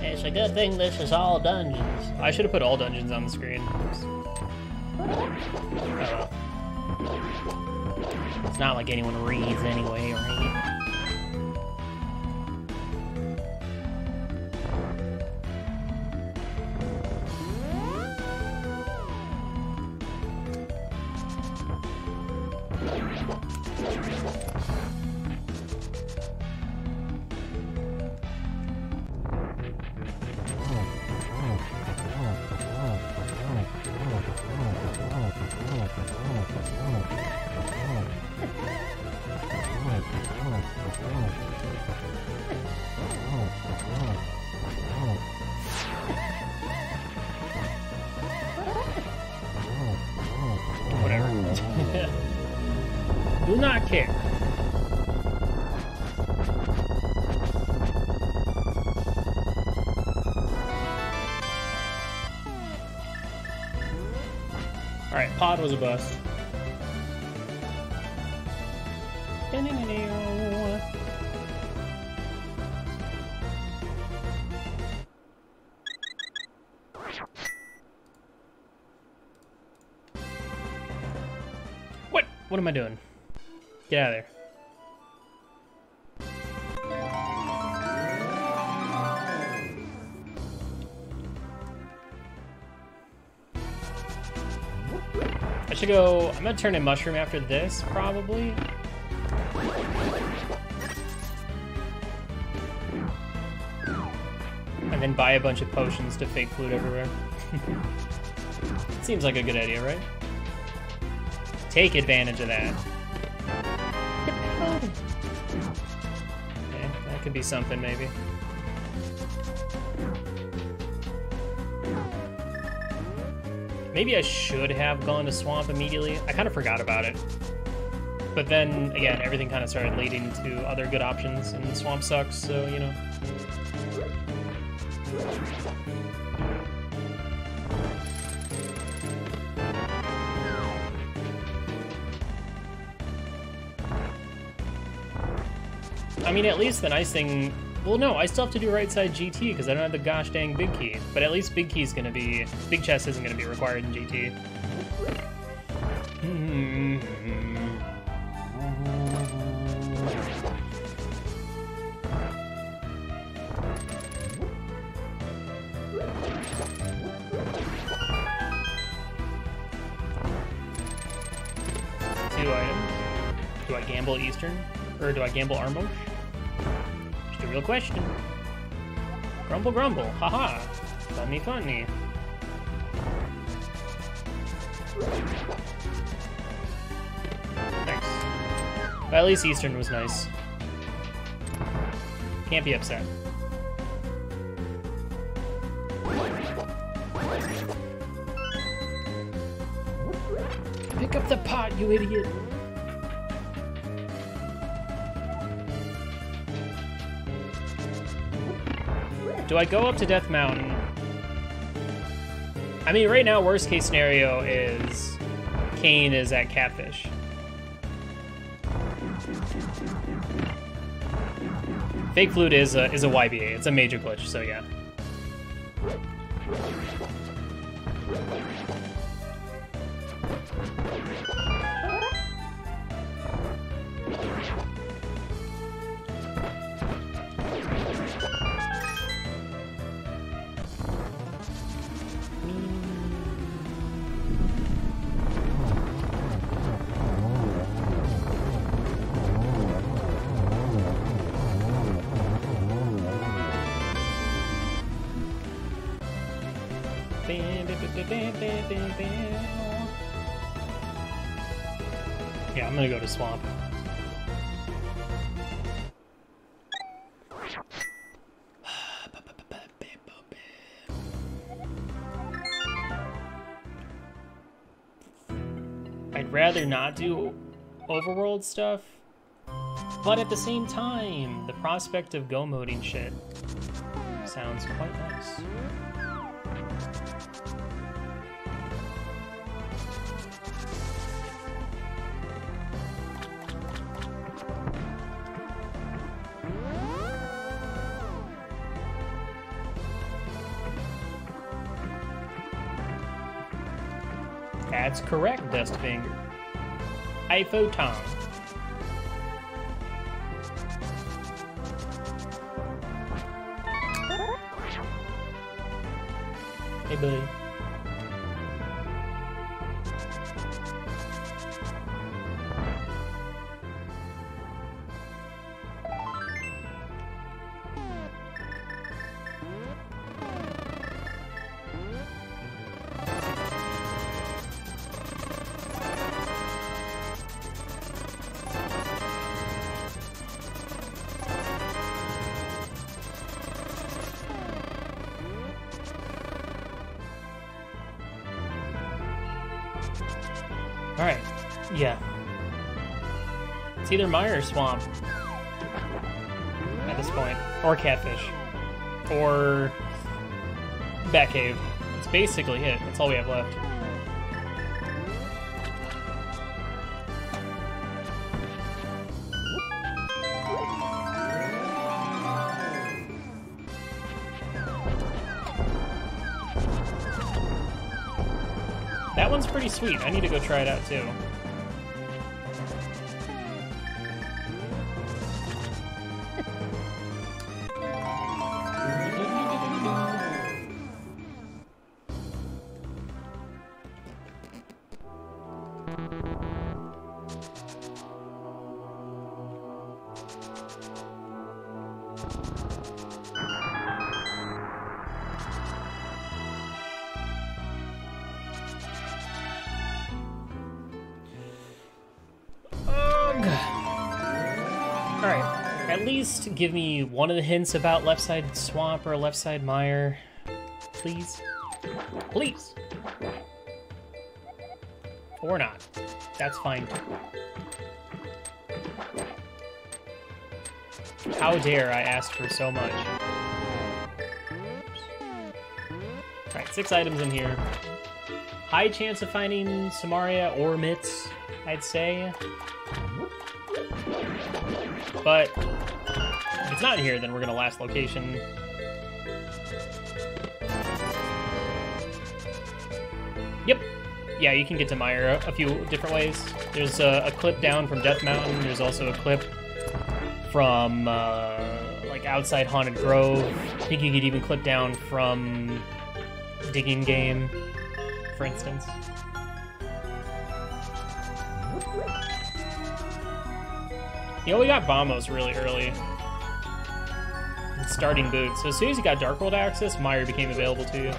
It's a good thing this is all dungeons. I should have put all dungeons on the screen. Oh. It's not like anyone reads anyway, right? Not care. Alright, pod was a bust. What? What am I doing? Get out of there. I should go. I'm gonna turn in mushroom after this, probably. And then buy a bunch of potions to fake food everywhere. *laughs* Seems like a good idea, right? Take advantage of that. Could be something, maybe. Maybe I should have gone to Swamp immediately. I kind of forgot about it. But then, again, everything kind of started leading to other good options, and Swamp sucks, so, you know. I mean, at least the nice thing. Well, no, I still have to do right side GT because I don't have the gosh dang big key. But at least big key is going to be. Big chest isn't going to be required in GT. Two items. Do I gamble Eastern? Or do I gamble Armos? Real question. Grumble grumble, haha. Funny funny. Thanks. But at least Eastern was nice. Can't be upset. Pick up the pot, you idiot! Do I go up to Death Mountain? I mean, right now, worst case scenario is Kane is at Catfish. Fake Flute is a, is a YBA. It's a major glitch, so yeah. Yeah, I'm gonna go to Swamp. I'd rather not do overworld stuff, but at the same time, the prospect of go moding shit sounds quite nice. Correct, Dustfinger. A photon. Hey, buddy. Or Swamp. At this point. Or Catfish. Or Batcave. It's basically it. That's all we have left. That one's pretty sweet. I need to go try it out too. Give me one of the hints about left side swamp or left side mire. Please. Please. Or not. That's fine. How dare I ask for so much? Alright, six items in here. High chance of finding Somaria or Mitts, I'd say. But not here, then we're gonna last location. Yep. Yeah, you can get to Mire a, few different ways. There's a, a clip down from Death Mountain. There's also a clip from uh, like outside Haunted Grove. I think you could even clip down from Digging Game, for instance. Know, we got Bombos really early. Starting boot. So as soon as you got Dark World access, Mire became available to you.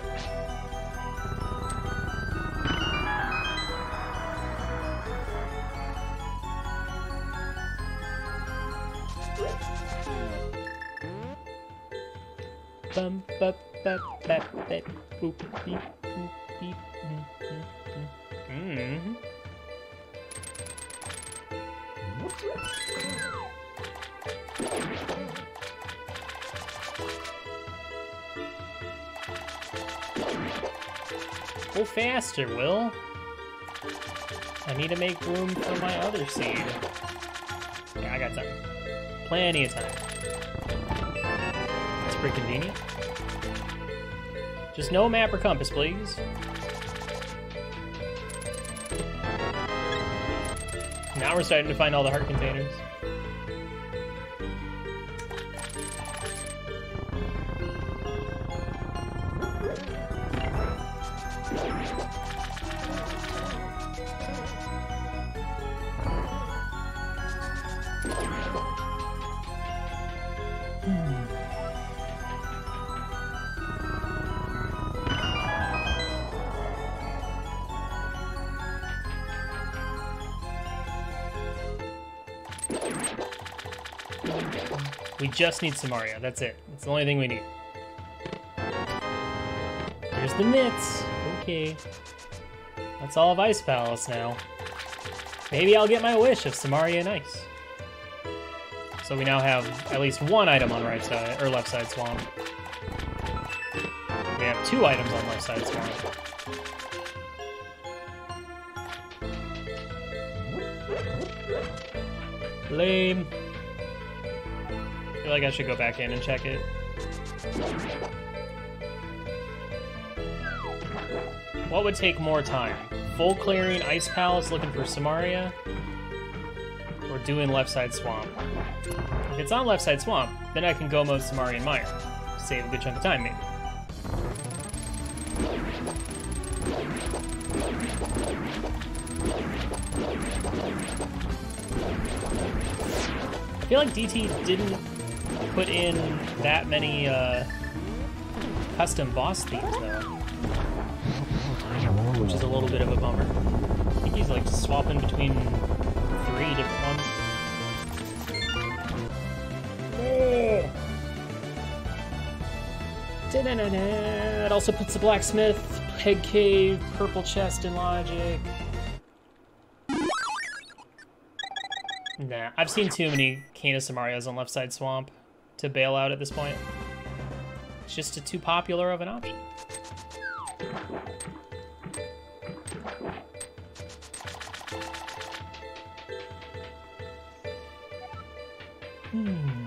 Faster, Will. I need to make room for my other seed. Yeah, I got time. Plenty of time. That's pretty convenient. Just no map or compass, please. Now we're starting to find all the heart containers. Just need Somaria. That's it. That's the only thing we need. There's the mitts. Okay. That's all of Ice Palace now. Maybe I'll get my wish of Somaria and Ice. So we now have at least one item on right side or left side swamp. We have two items on left side swamp. Lame. I feel like I should go back in and check it. What would take more time? Full clearing Ice Palace looking for Somaria? Or doing left side swamp? If it's on left side swamp, then I can go mode Somaria and Mire. Save a good chunk of time, maybe. I feel like DT didn't put in that many uh, custom boss themes, though. Which is a little bit of a bummer. I think he's like swapping between three different ones. It also puts the blacksmith, head cave, purple chest in logic. Nah, I've seen too many Canis Somarias on left side swamp to bail out at this point. It's just too popular of an option. Hmm.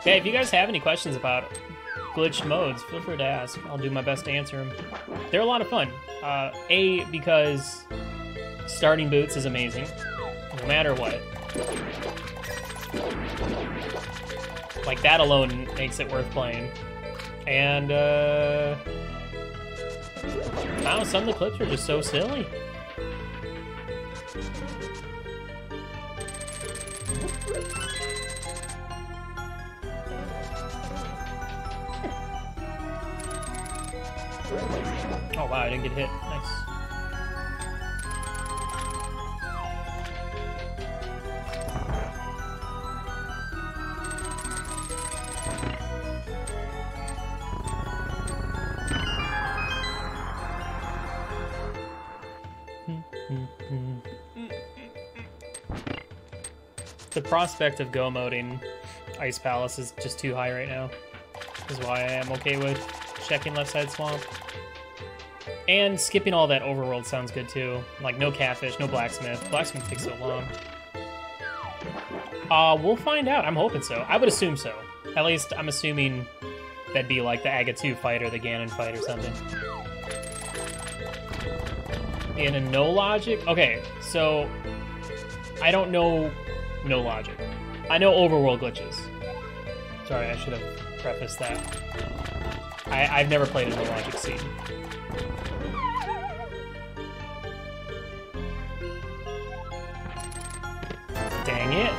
Okay, if you guys have any questions about glitched modes, feel free to ask. I'll do my best to answer them. They're a lot of fun. Uh, a, because starting boots is amazing, no matter what. Like, that alone makes it worth playing. And, uh... I some of the clips are just so silly. Prospect of go moding Ice Palace is just too high right now. Is why I am okay with checking left side swamp. And skipping all that overworld sounds good too. Like no catfish, no blacksmith. Blacksmith takes so long. Uh, we'll find out. I'm hoping so. I would assume so. At least I'm assuming that'd be like the Aga 2 fight or the Ganon fight or something. In a no logic? Okay, so I don't know no logic. I know overworld glitches. Sorry, I should have prefaced that. I, have never played in the logic scene. Dang it.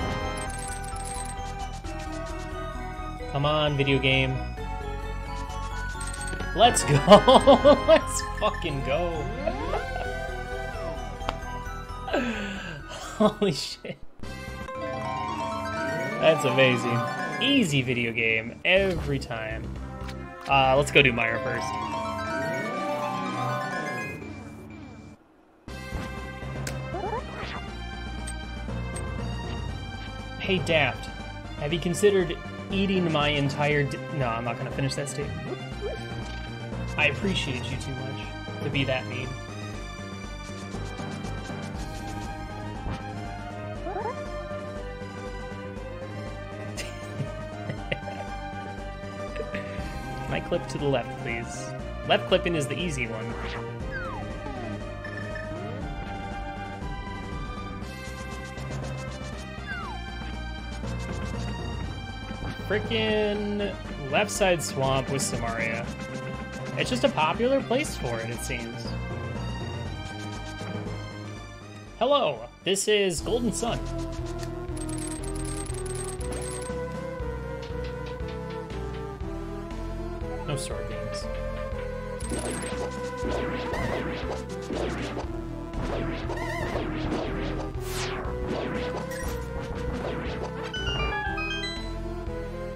Come on, video game. Let's go! *laughs* Let's fucking go! *laughs* Holy shit. That's amazing. Easy video game every time. Uh, let's go do Mire first. Hey Daft, have you considered eating my entire No, I'm not gonna finish that statement. I appreciate you too much to be that mean. Clip to the left, please? Left clipping is the easy one. Frickin' left side swamp with Somaria. It's just a popular place for it, it seems. Hello, this is Golden Sun.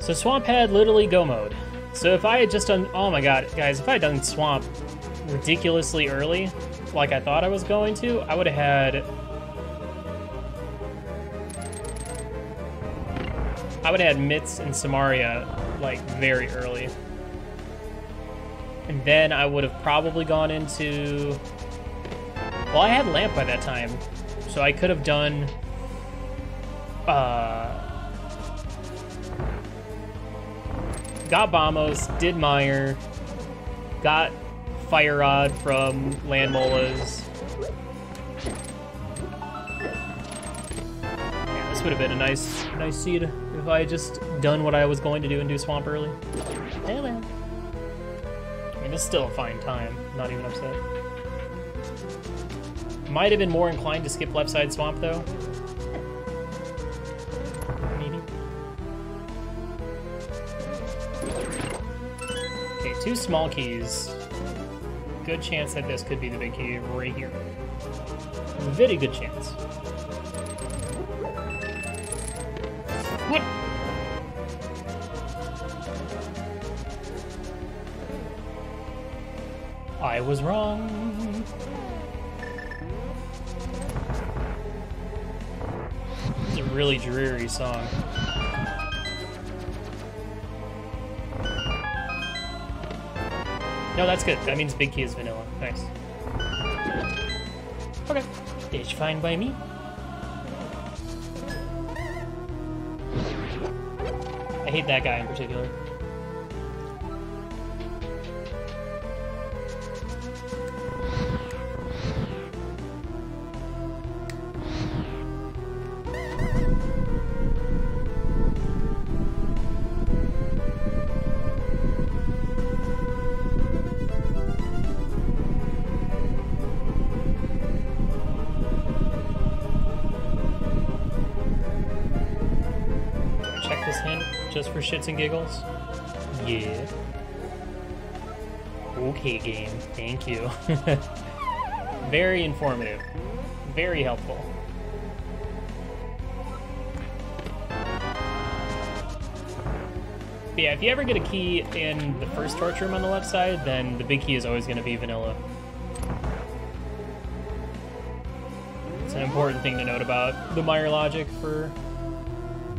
So Swamp had literally go mode. So if I had just done, oh my god, guys, if I had done Swamp ridiculously early, like I thought I was going to, I would have had, I would have had Mitts and Somaria like very early. And then I would have probably gone into, well, I had Lamp by that time, so I could have done, uh, got Bombos, did Mire, got Fire Rod from Lanmolas. Yeah, this would have been a nice, nice seed if I had just done what I was going to do and do Swamp early. Hello. Mean, it's still a fine time. Not even upset. Might have been more inclined to skip left side Swamp though. Maybe. Okay, two small keys. Good chance that this could be the big key right here. Very good chance. I was wrong. Is a really dreary song. No, that's good. That means Big Key is vanilla. Nice. Okay. It's fine by me. I hate that guy in particular. Shits and giggles. Yeah. Okay, game. Thank you. *laughs* Very informative. Very helpful. But yeah, if you ever get a key in the first torch room on the left side, then the big key is always going to be vanilla. It's an important thing to note about the Mire logic for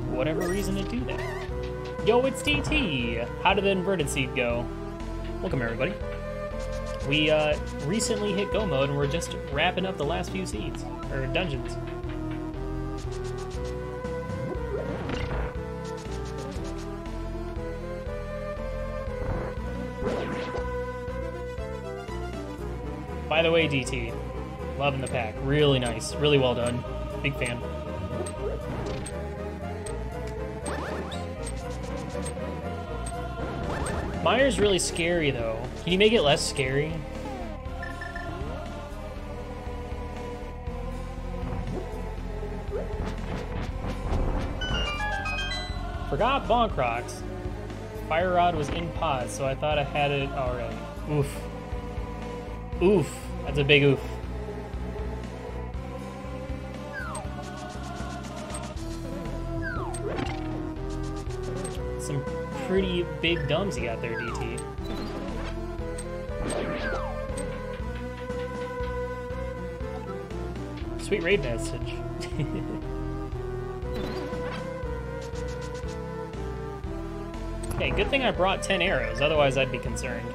whatever reason to do that. Yo, it's DT! How did the inverted seed go? Welcome, everybody. We uh, recently hit go mode and we're just wrapping up the last few seeds, or dungeons. By the way, DT, loving the pack. Really nice. Really well done. Big fan. Mire's really scary, though. Can you make it less scary? Forgot Bonk Rocks. Fire Rod was in pause, so I thought I had it already. Oof. Oof. That's a big oof. Big dumbs you got there, DT. Sweet raid message. *laughs* okay, good thing I brought 10 arrows, otherwise I'd be concerned.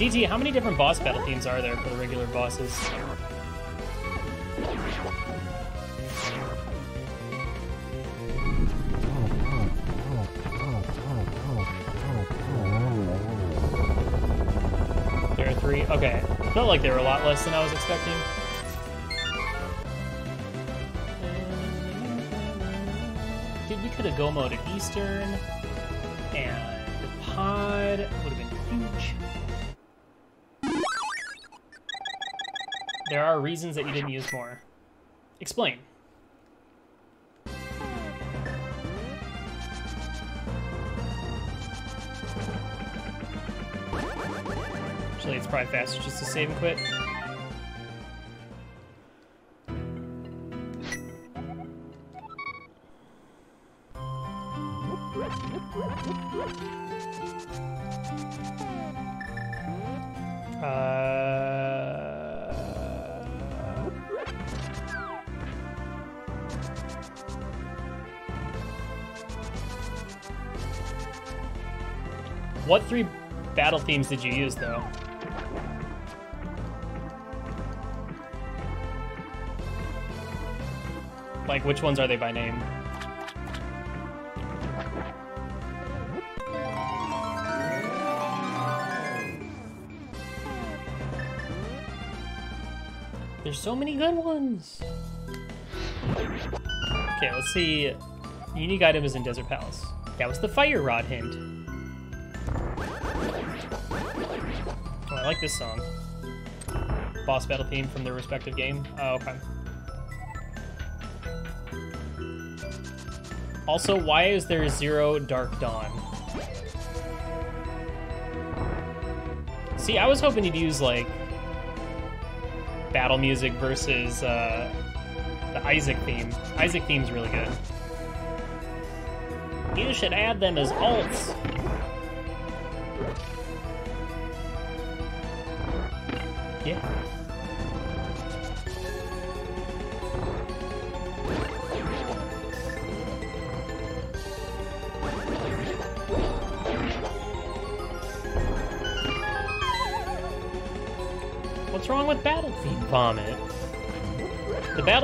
DT, how many different boss battle themes are there for the regular bosses? There are three? Okay. Felt like there were a lot less than I was expecting. Dude, we could have go mode at Eastern, and Pod would have been huge. There are reasons that you didn't use more. Explain. Actually, it's probably faster just to save and quit. Themes did you use, though? Like, which ones are they by name? There's so many good ones. Okay, let's see. Unique item is in Desert Palace. That was the Fire Rod hint. Like this song. Boss battle theme from their respective game. Oh, okay. Also, why is there zero Dark Dawn? See, I was hoping you'd use, like, battle music versus uh, the Isaac theme. Isaac theme's really good. You should add them as alts.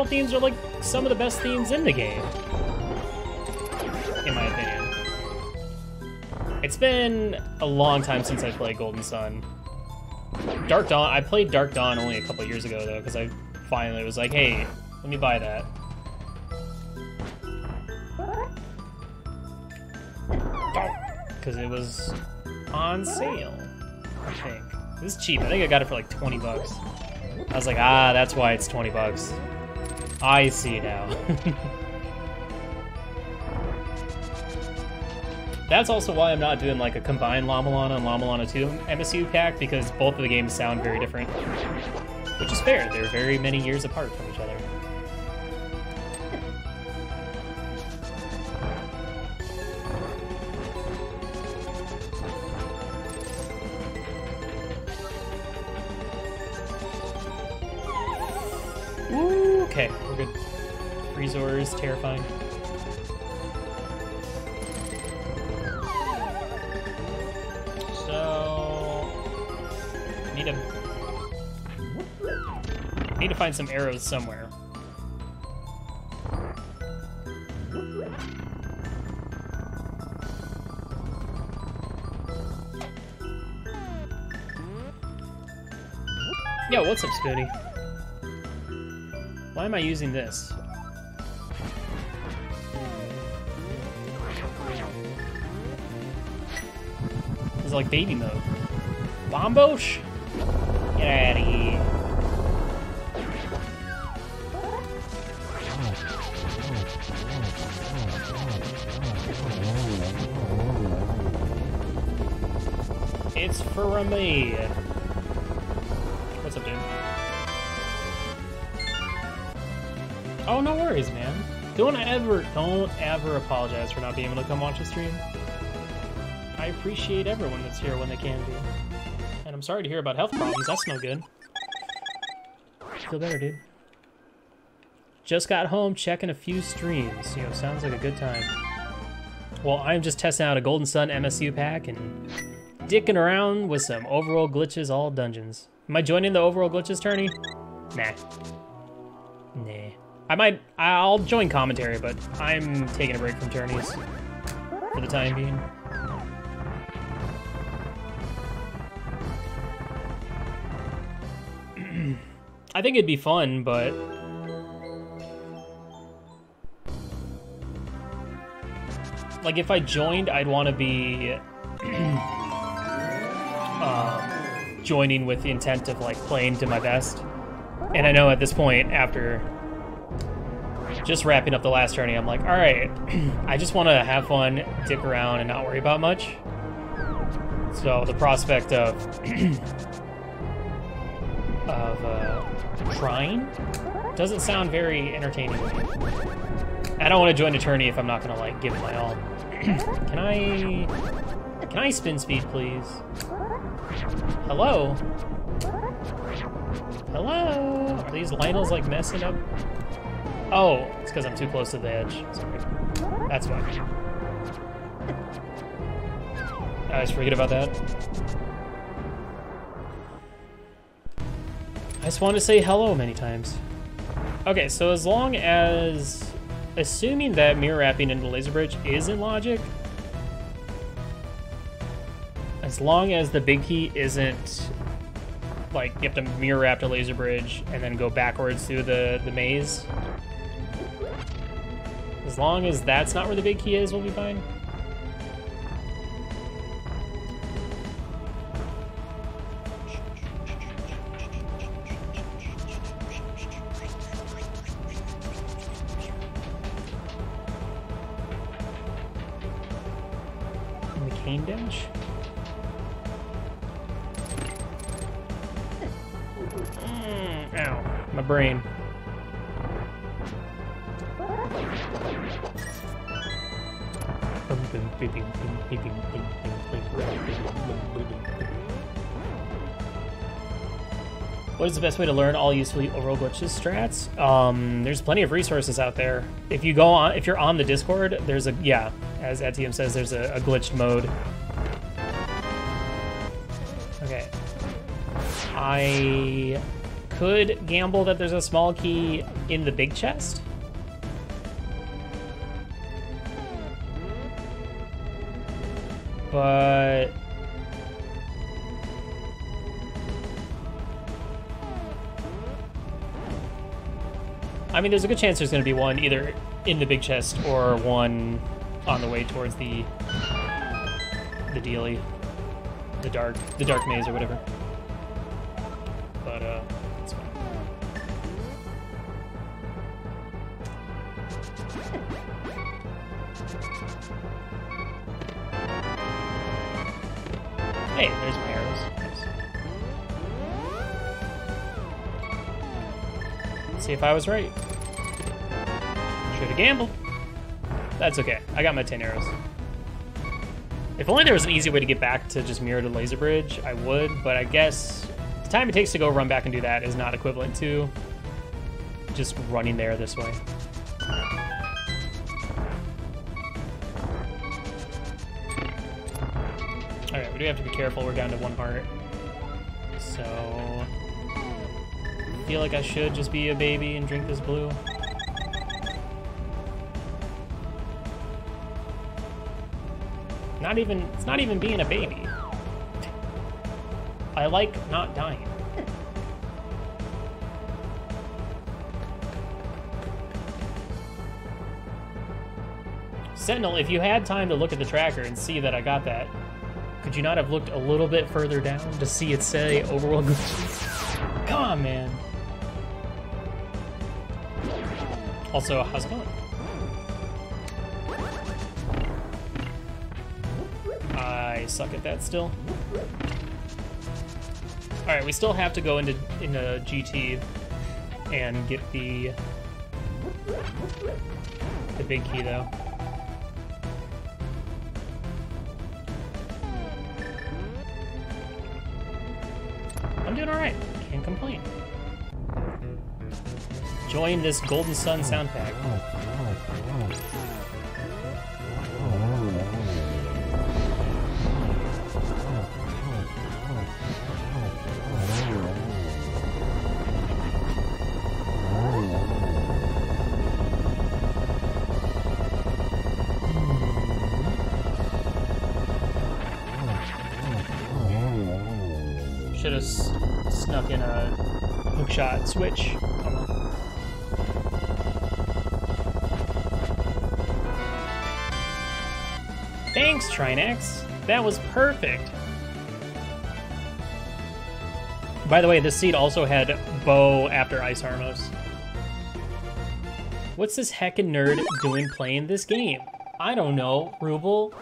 Battle themes are like some of the best themes in the game. In my opinion. It's been a long time since I played Golden Sun. Dark Dawn, I played Dark Dawn only a couple years ago though, because I finally was like, hey, let me buy that. Because it was on sale, I think. It was cheap. I think I got it for like 20 bucks. I was like, ah, that's why it's 20 bucks. I see now. *laughs* That's also why I'm not doing like a combined La-Mulana and La-Mulana 2 MSU pack because both of the games sound very different. Which is fair, they're very many years apart from each other. So need to need to find some arrows somewhere. Yo, what's up, Spoony? Why am I using this? Like baby mode. Bombos? Get out of here. It's for me. What's up, dude? Oh, no worries, man. Don't ever, don't ever apologize for not being able to come watch a stream. I appreciate everyone that's here when they can be. And I'm sorry to hear about health problems. That's no good. Feel better, dude. Just got home, checking a few streams. You know, sounds like a good time. Well, I'm just testing out a Golden Sun MSU pack and dicking around with some overworld glitches all dungeons. Am I joining the overworld glitches tourney? Nah. Nah. I might, I'll join commentary, but I'm taking a break from tourneys for the time being. I think it'd be fun, but like if I joined, I'd want to be *clears throat* uh, joining with the intent of like playing to my best. And I know at this point, after just wrapping up the last journey, I'm like, all right, *clears throat* I just want to have fun, dick around, and not worry about much. So the prospect of *clears throat* of uh, trying doesn't sound very entertaining. I don't want to join a tourney if I'm not gonna like give it my all. *clears throat* can I can I spin speed, please? Hello? Hello? Are these Lionels like messing up? Oh, it's because I'm too close to the edge. Sorry. That's fine. I always forget about that. Just want to say hello many times. Okay, so as long as... Assuming that mirror wrapping into laser bridge isn't logic, as long as the big key isn't like you have to mirror wrap to laser bridge and then go backwards through the the maze. As long as that's not where the big key is, we'll be fine. What is the best way to learn all useful overworld glitches strats? Um, there's plenty of resources out there. If you go on, if you're on the Discord, there's a yeah, as Etium says, there's a, a glitched mode. Okay. I could gamble that there's a small key in the big chest. But I mean, there's a good chance there's going to be one either in the big chest or one on the way towards the the dealy, the dark, the dark maze or whatever. But uh. Hey, there's my arrows. See if I was right. Gambled. That's okay. I got my 10 arrows. If only there was an easy way to get back to just mirror to laser bridge, I would, but I guess the time it takes to go run back and do that is not equivalent to just running there this way. Alright, we do have to be careful. We're down to one heart. So... I feel like I should just be a baby and drink this blue. Not even, it's not even being a baby. I like not dying. Sentinel, if you had time to look at the tracker and see that I got that Could you not have looked a little bit further down to see it say overworld? Come on, man. Also, how's it going? That still. All right, we still have to go into into GT and get the the big key though. I'm doing all right. Can't complain. Join this Golden Sun sound pack. Oh, switch. Thanks, Trinex. That was perfect. By the way, this seed also had bow after Ice Armos. What's this heckin' nerd doing playing this game? I don't know, Ruble.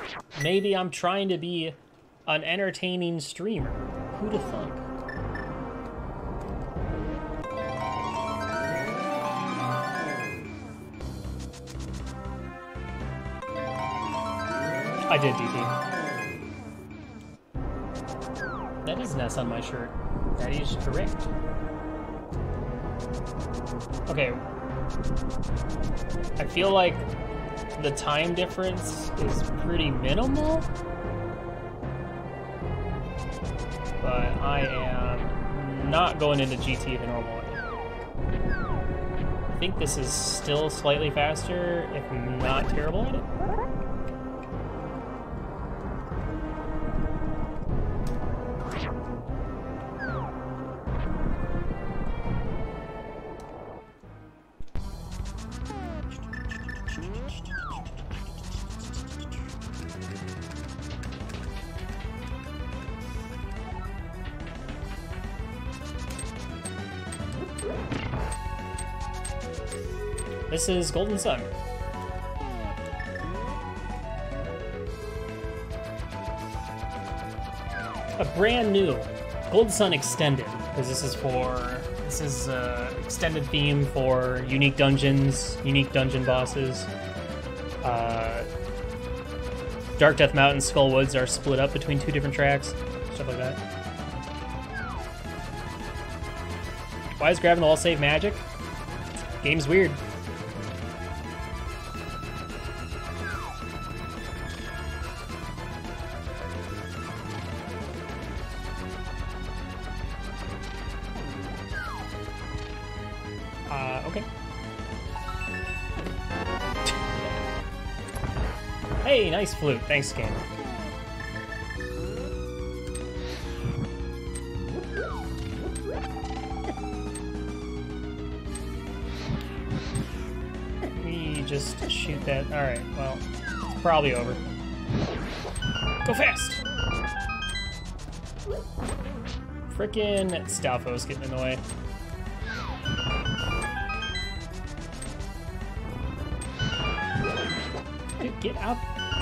Maybe I'm trying to be an entertaining streamer. Who to thunk? I did, DT. That is an S on my shirt. That is correct. Okay. I feel like the time difference is pretty minimal. But I am not going into GT the normal way. I think this is still slightly faster, if not terrible at it. This is Golden Sun. A brand new Golden Sun Extended, because this is for this is uh, extended theme for unique dungeons, unique dungeon bosses. Uh, Dark Death Mountain, Skull Woods are split up between two different tracks, stuff like that. Why is grabbing wall save magic? Game's weird. Nice flute. Thanks, game. We just shoot that. Alright, well, it's probably over. Go fast! Frickin' Stalfos getting in the way.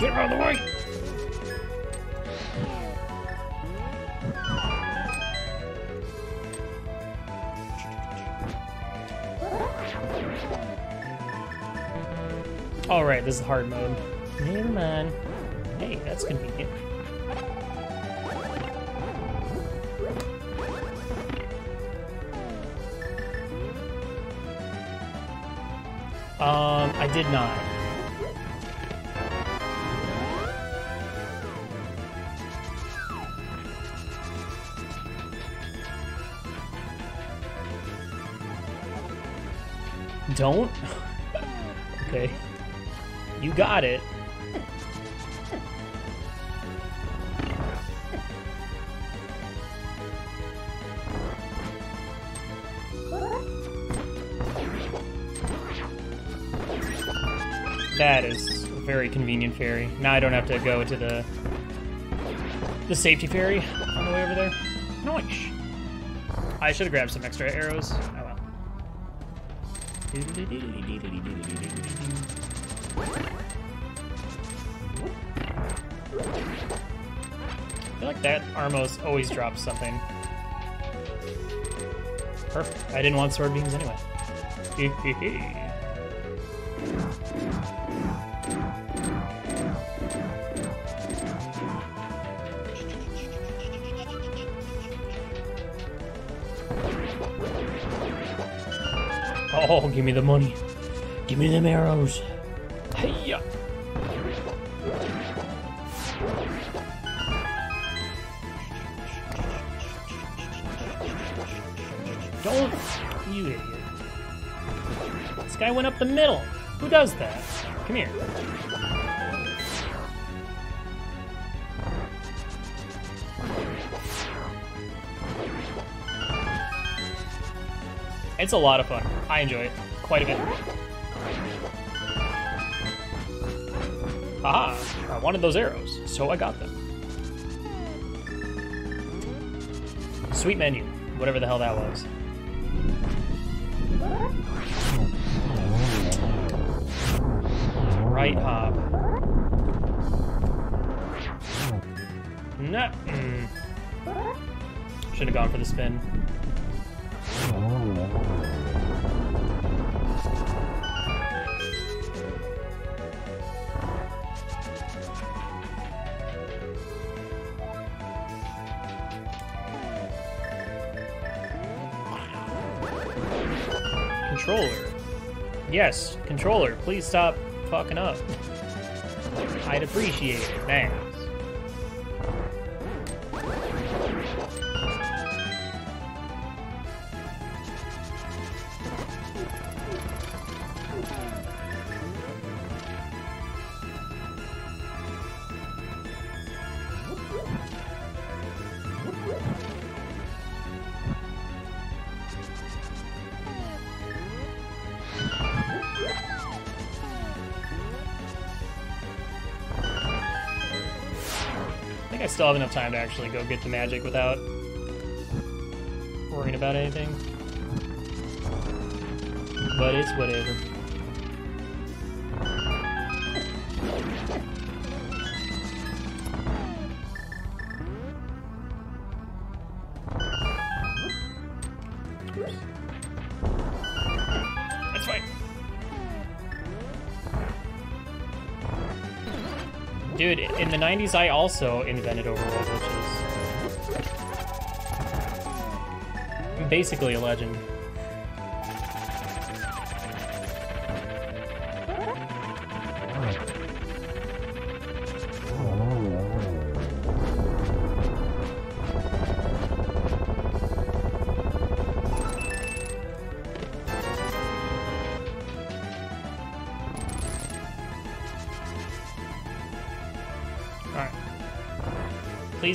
Get out of the way. All right, this is hard mode. Never mind. Hey, that's convenient. Um, I did not. Don't? okay. You got it. That is a very convenient ferry. Now I don't have to go to the the safety ferry on the way over there. Nice. I should have grabbed some extra arrows. Like that Armos always drops something. Perfect. I didn't want sword beams anyway. Oh, give me the money. Give me them arrows. Hey Don't, you idiot. This guy went up the middle. Who does that? Come here. It's a lot of fun. I enjoy it quite a bit. Haha, I wanted those arrows, so I got them. Sweet menu, whatever the hell that was. Right hop. Nah. Mm. Should have gone for the spin. Yes, controller, please stop fucking up. I'd appreciate it, thanks. Have enough time to actually go get the magic without worrying about anything. But it's whatever. 90s, I also invented overworld witches. I'm basically a legend.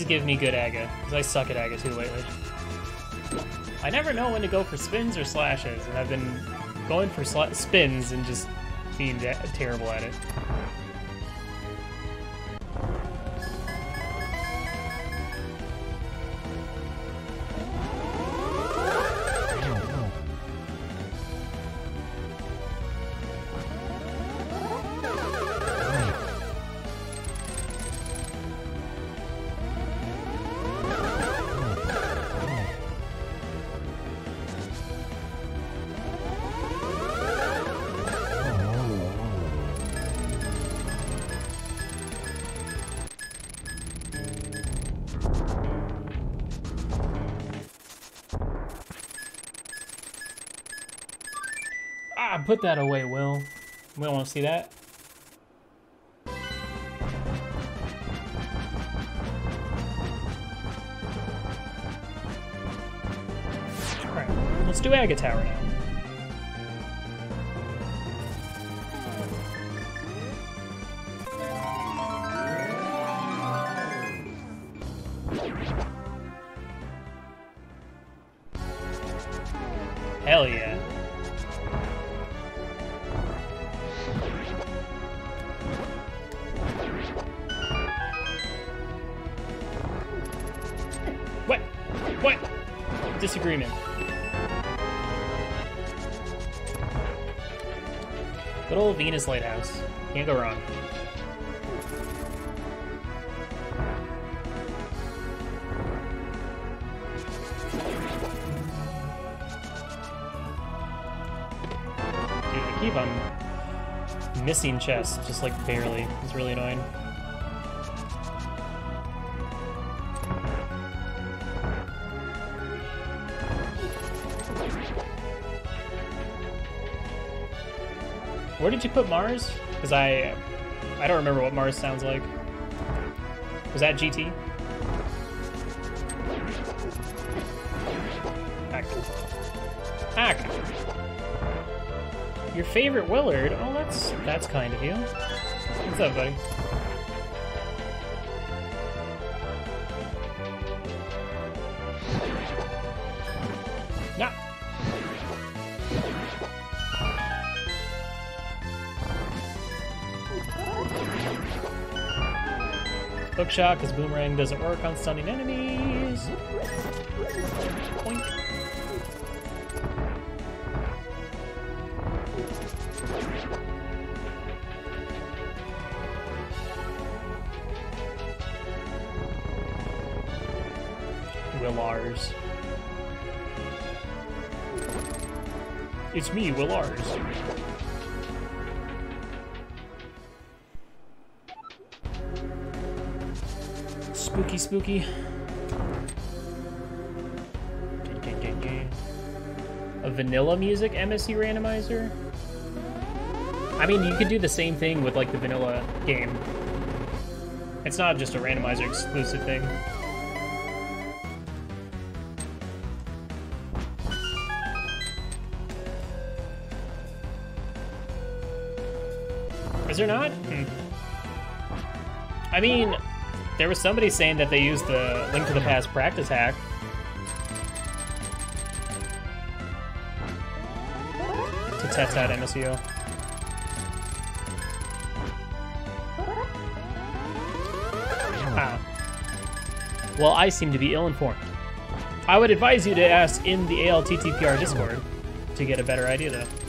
Give me good Aga, because I suck at Aga too lately. I never know when to go for spins or slashes, and I've been going for spins and just being terrible at it. Put that away, Will. We don't want to see that. Alright, let's do Aga Tower now. Can't go wrong. Dude, I keep on missing chests, just like barely. It's really annoying. Where did you put Mars? Because I, I don't remember what Mars sounds like. Was that GT? Hack. Hack. Your favorite Willard? Oh, that's that's kind of you. What's up, buddy? Hookshot, because Boomerang doesn't work on stunning enemies. Point. Willars. It's me, Willars. Spooky. A vanilla music MSU randomizer? I mean, you could do the same thing with like the vanilla game. It's not just a randomizer exclusive thing. Is there not? Hmm. I mean, there was somebody saying that they used the Link to the Past practice hack. To test out MSU. Ah. Well, I seem to be ill-informed. I would advise you to ask in the ALTTPR Discord to get a better idea, though.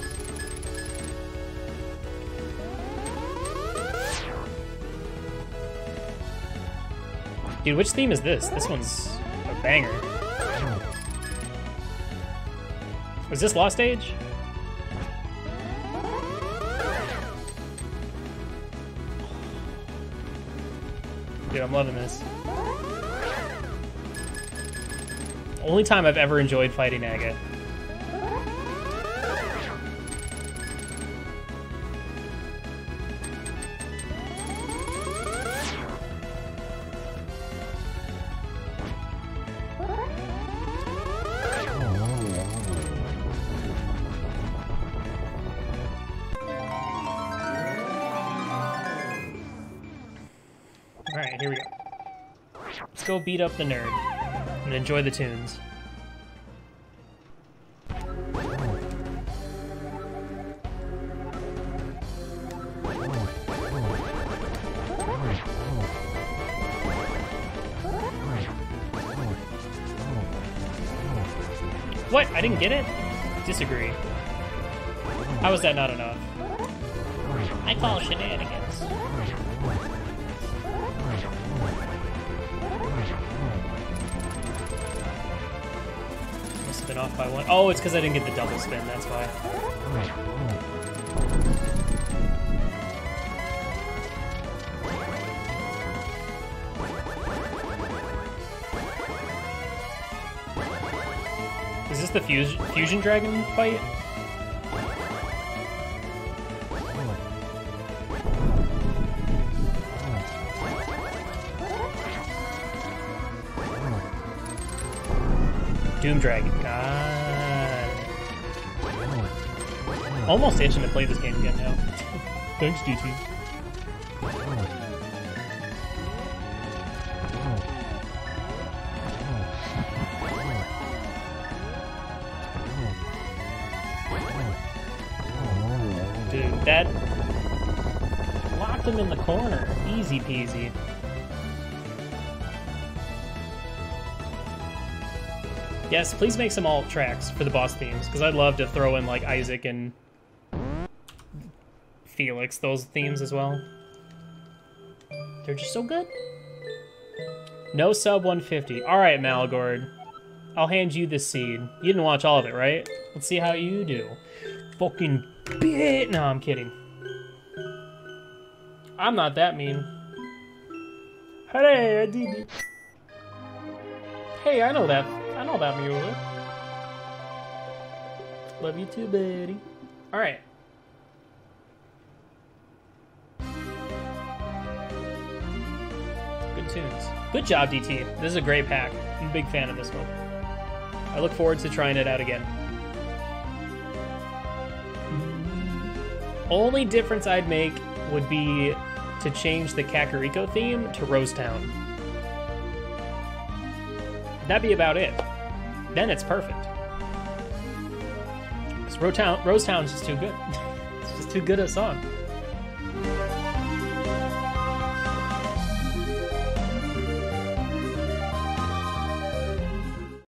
Dude, which theme is this? This one's a banger. Was this Lost Age? Dude, I'm loving this. Only time I've ever enjoyed fighting Aga. Beat up the nerd and enjoy the tunes. What? I didn't get it? Disagree. How is that not enough? I call shenanigans. Oh, it's because I didn't get the double spin, that's why. Is this the fus fusion dragon fight? Doom Dragon. Almost itching to play this game again now. Thanks, GT. Dude, that locked him in the corner. Easy peasy. Yes, please make some alt tracks for the boss themes, because I'd love to throw in like Isaac and Felix, those themes as well. They're just so good. No sub 150. All right, Malagord. I'll hand you this seed. You didn't watch all of it, right? Let's see how you do. Fucking bit. No, I'm kidding. I'm not that mean. Hey, I did it. Hey, I know that. I know that music. Love you too, buddy. All tunes. Good job, DT. This is a great pack. I'm a big fan of this one. I look forward to trying it out again. Only difference I'd make would be to change the Kakariko theme to Rosetown. That'd be about it. Then it's perfect. Because Rosetown, Rosetown's just too good. *laughs* it's just too good a song.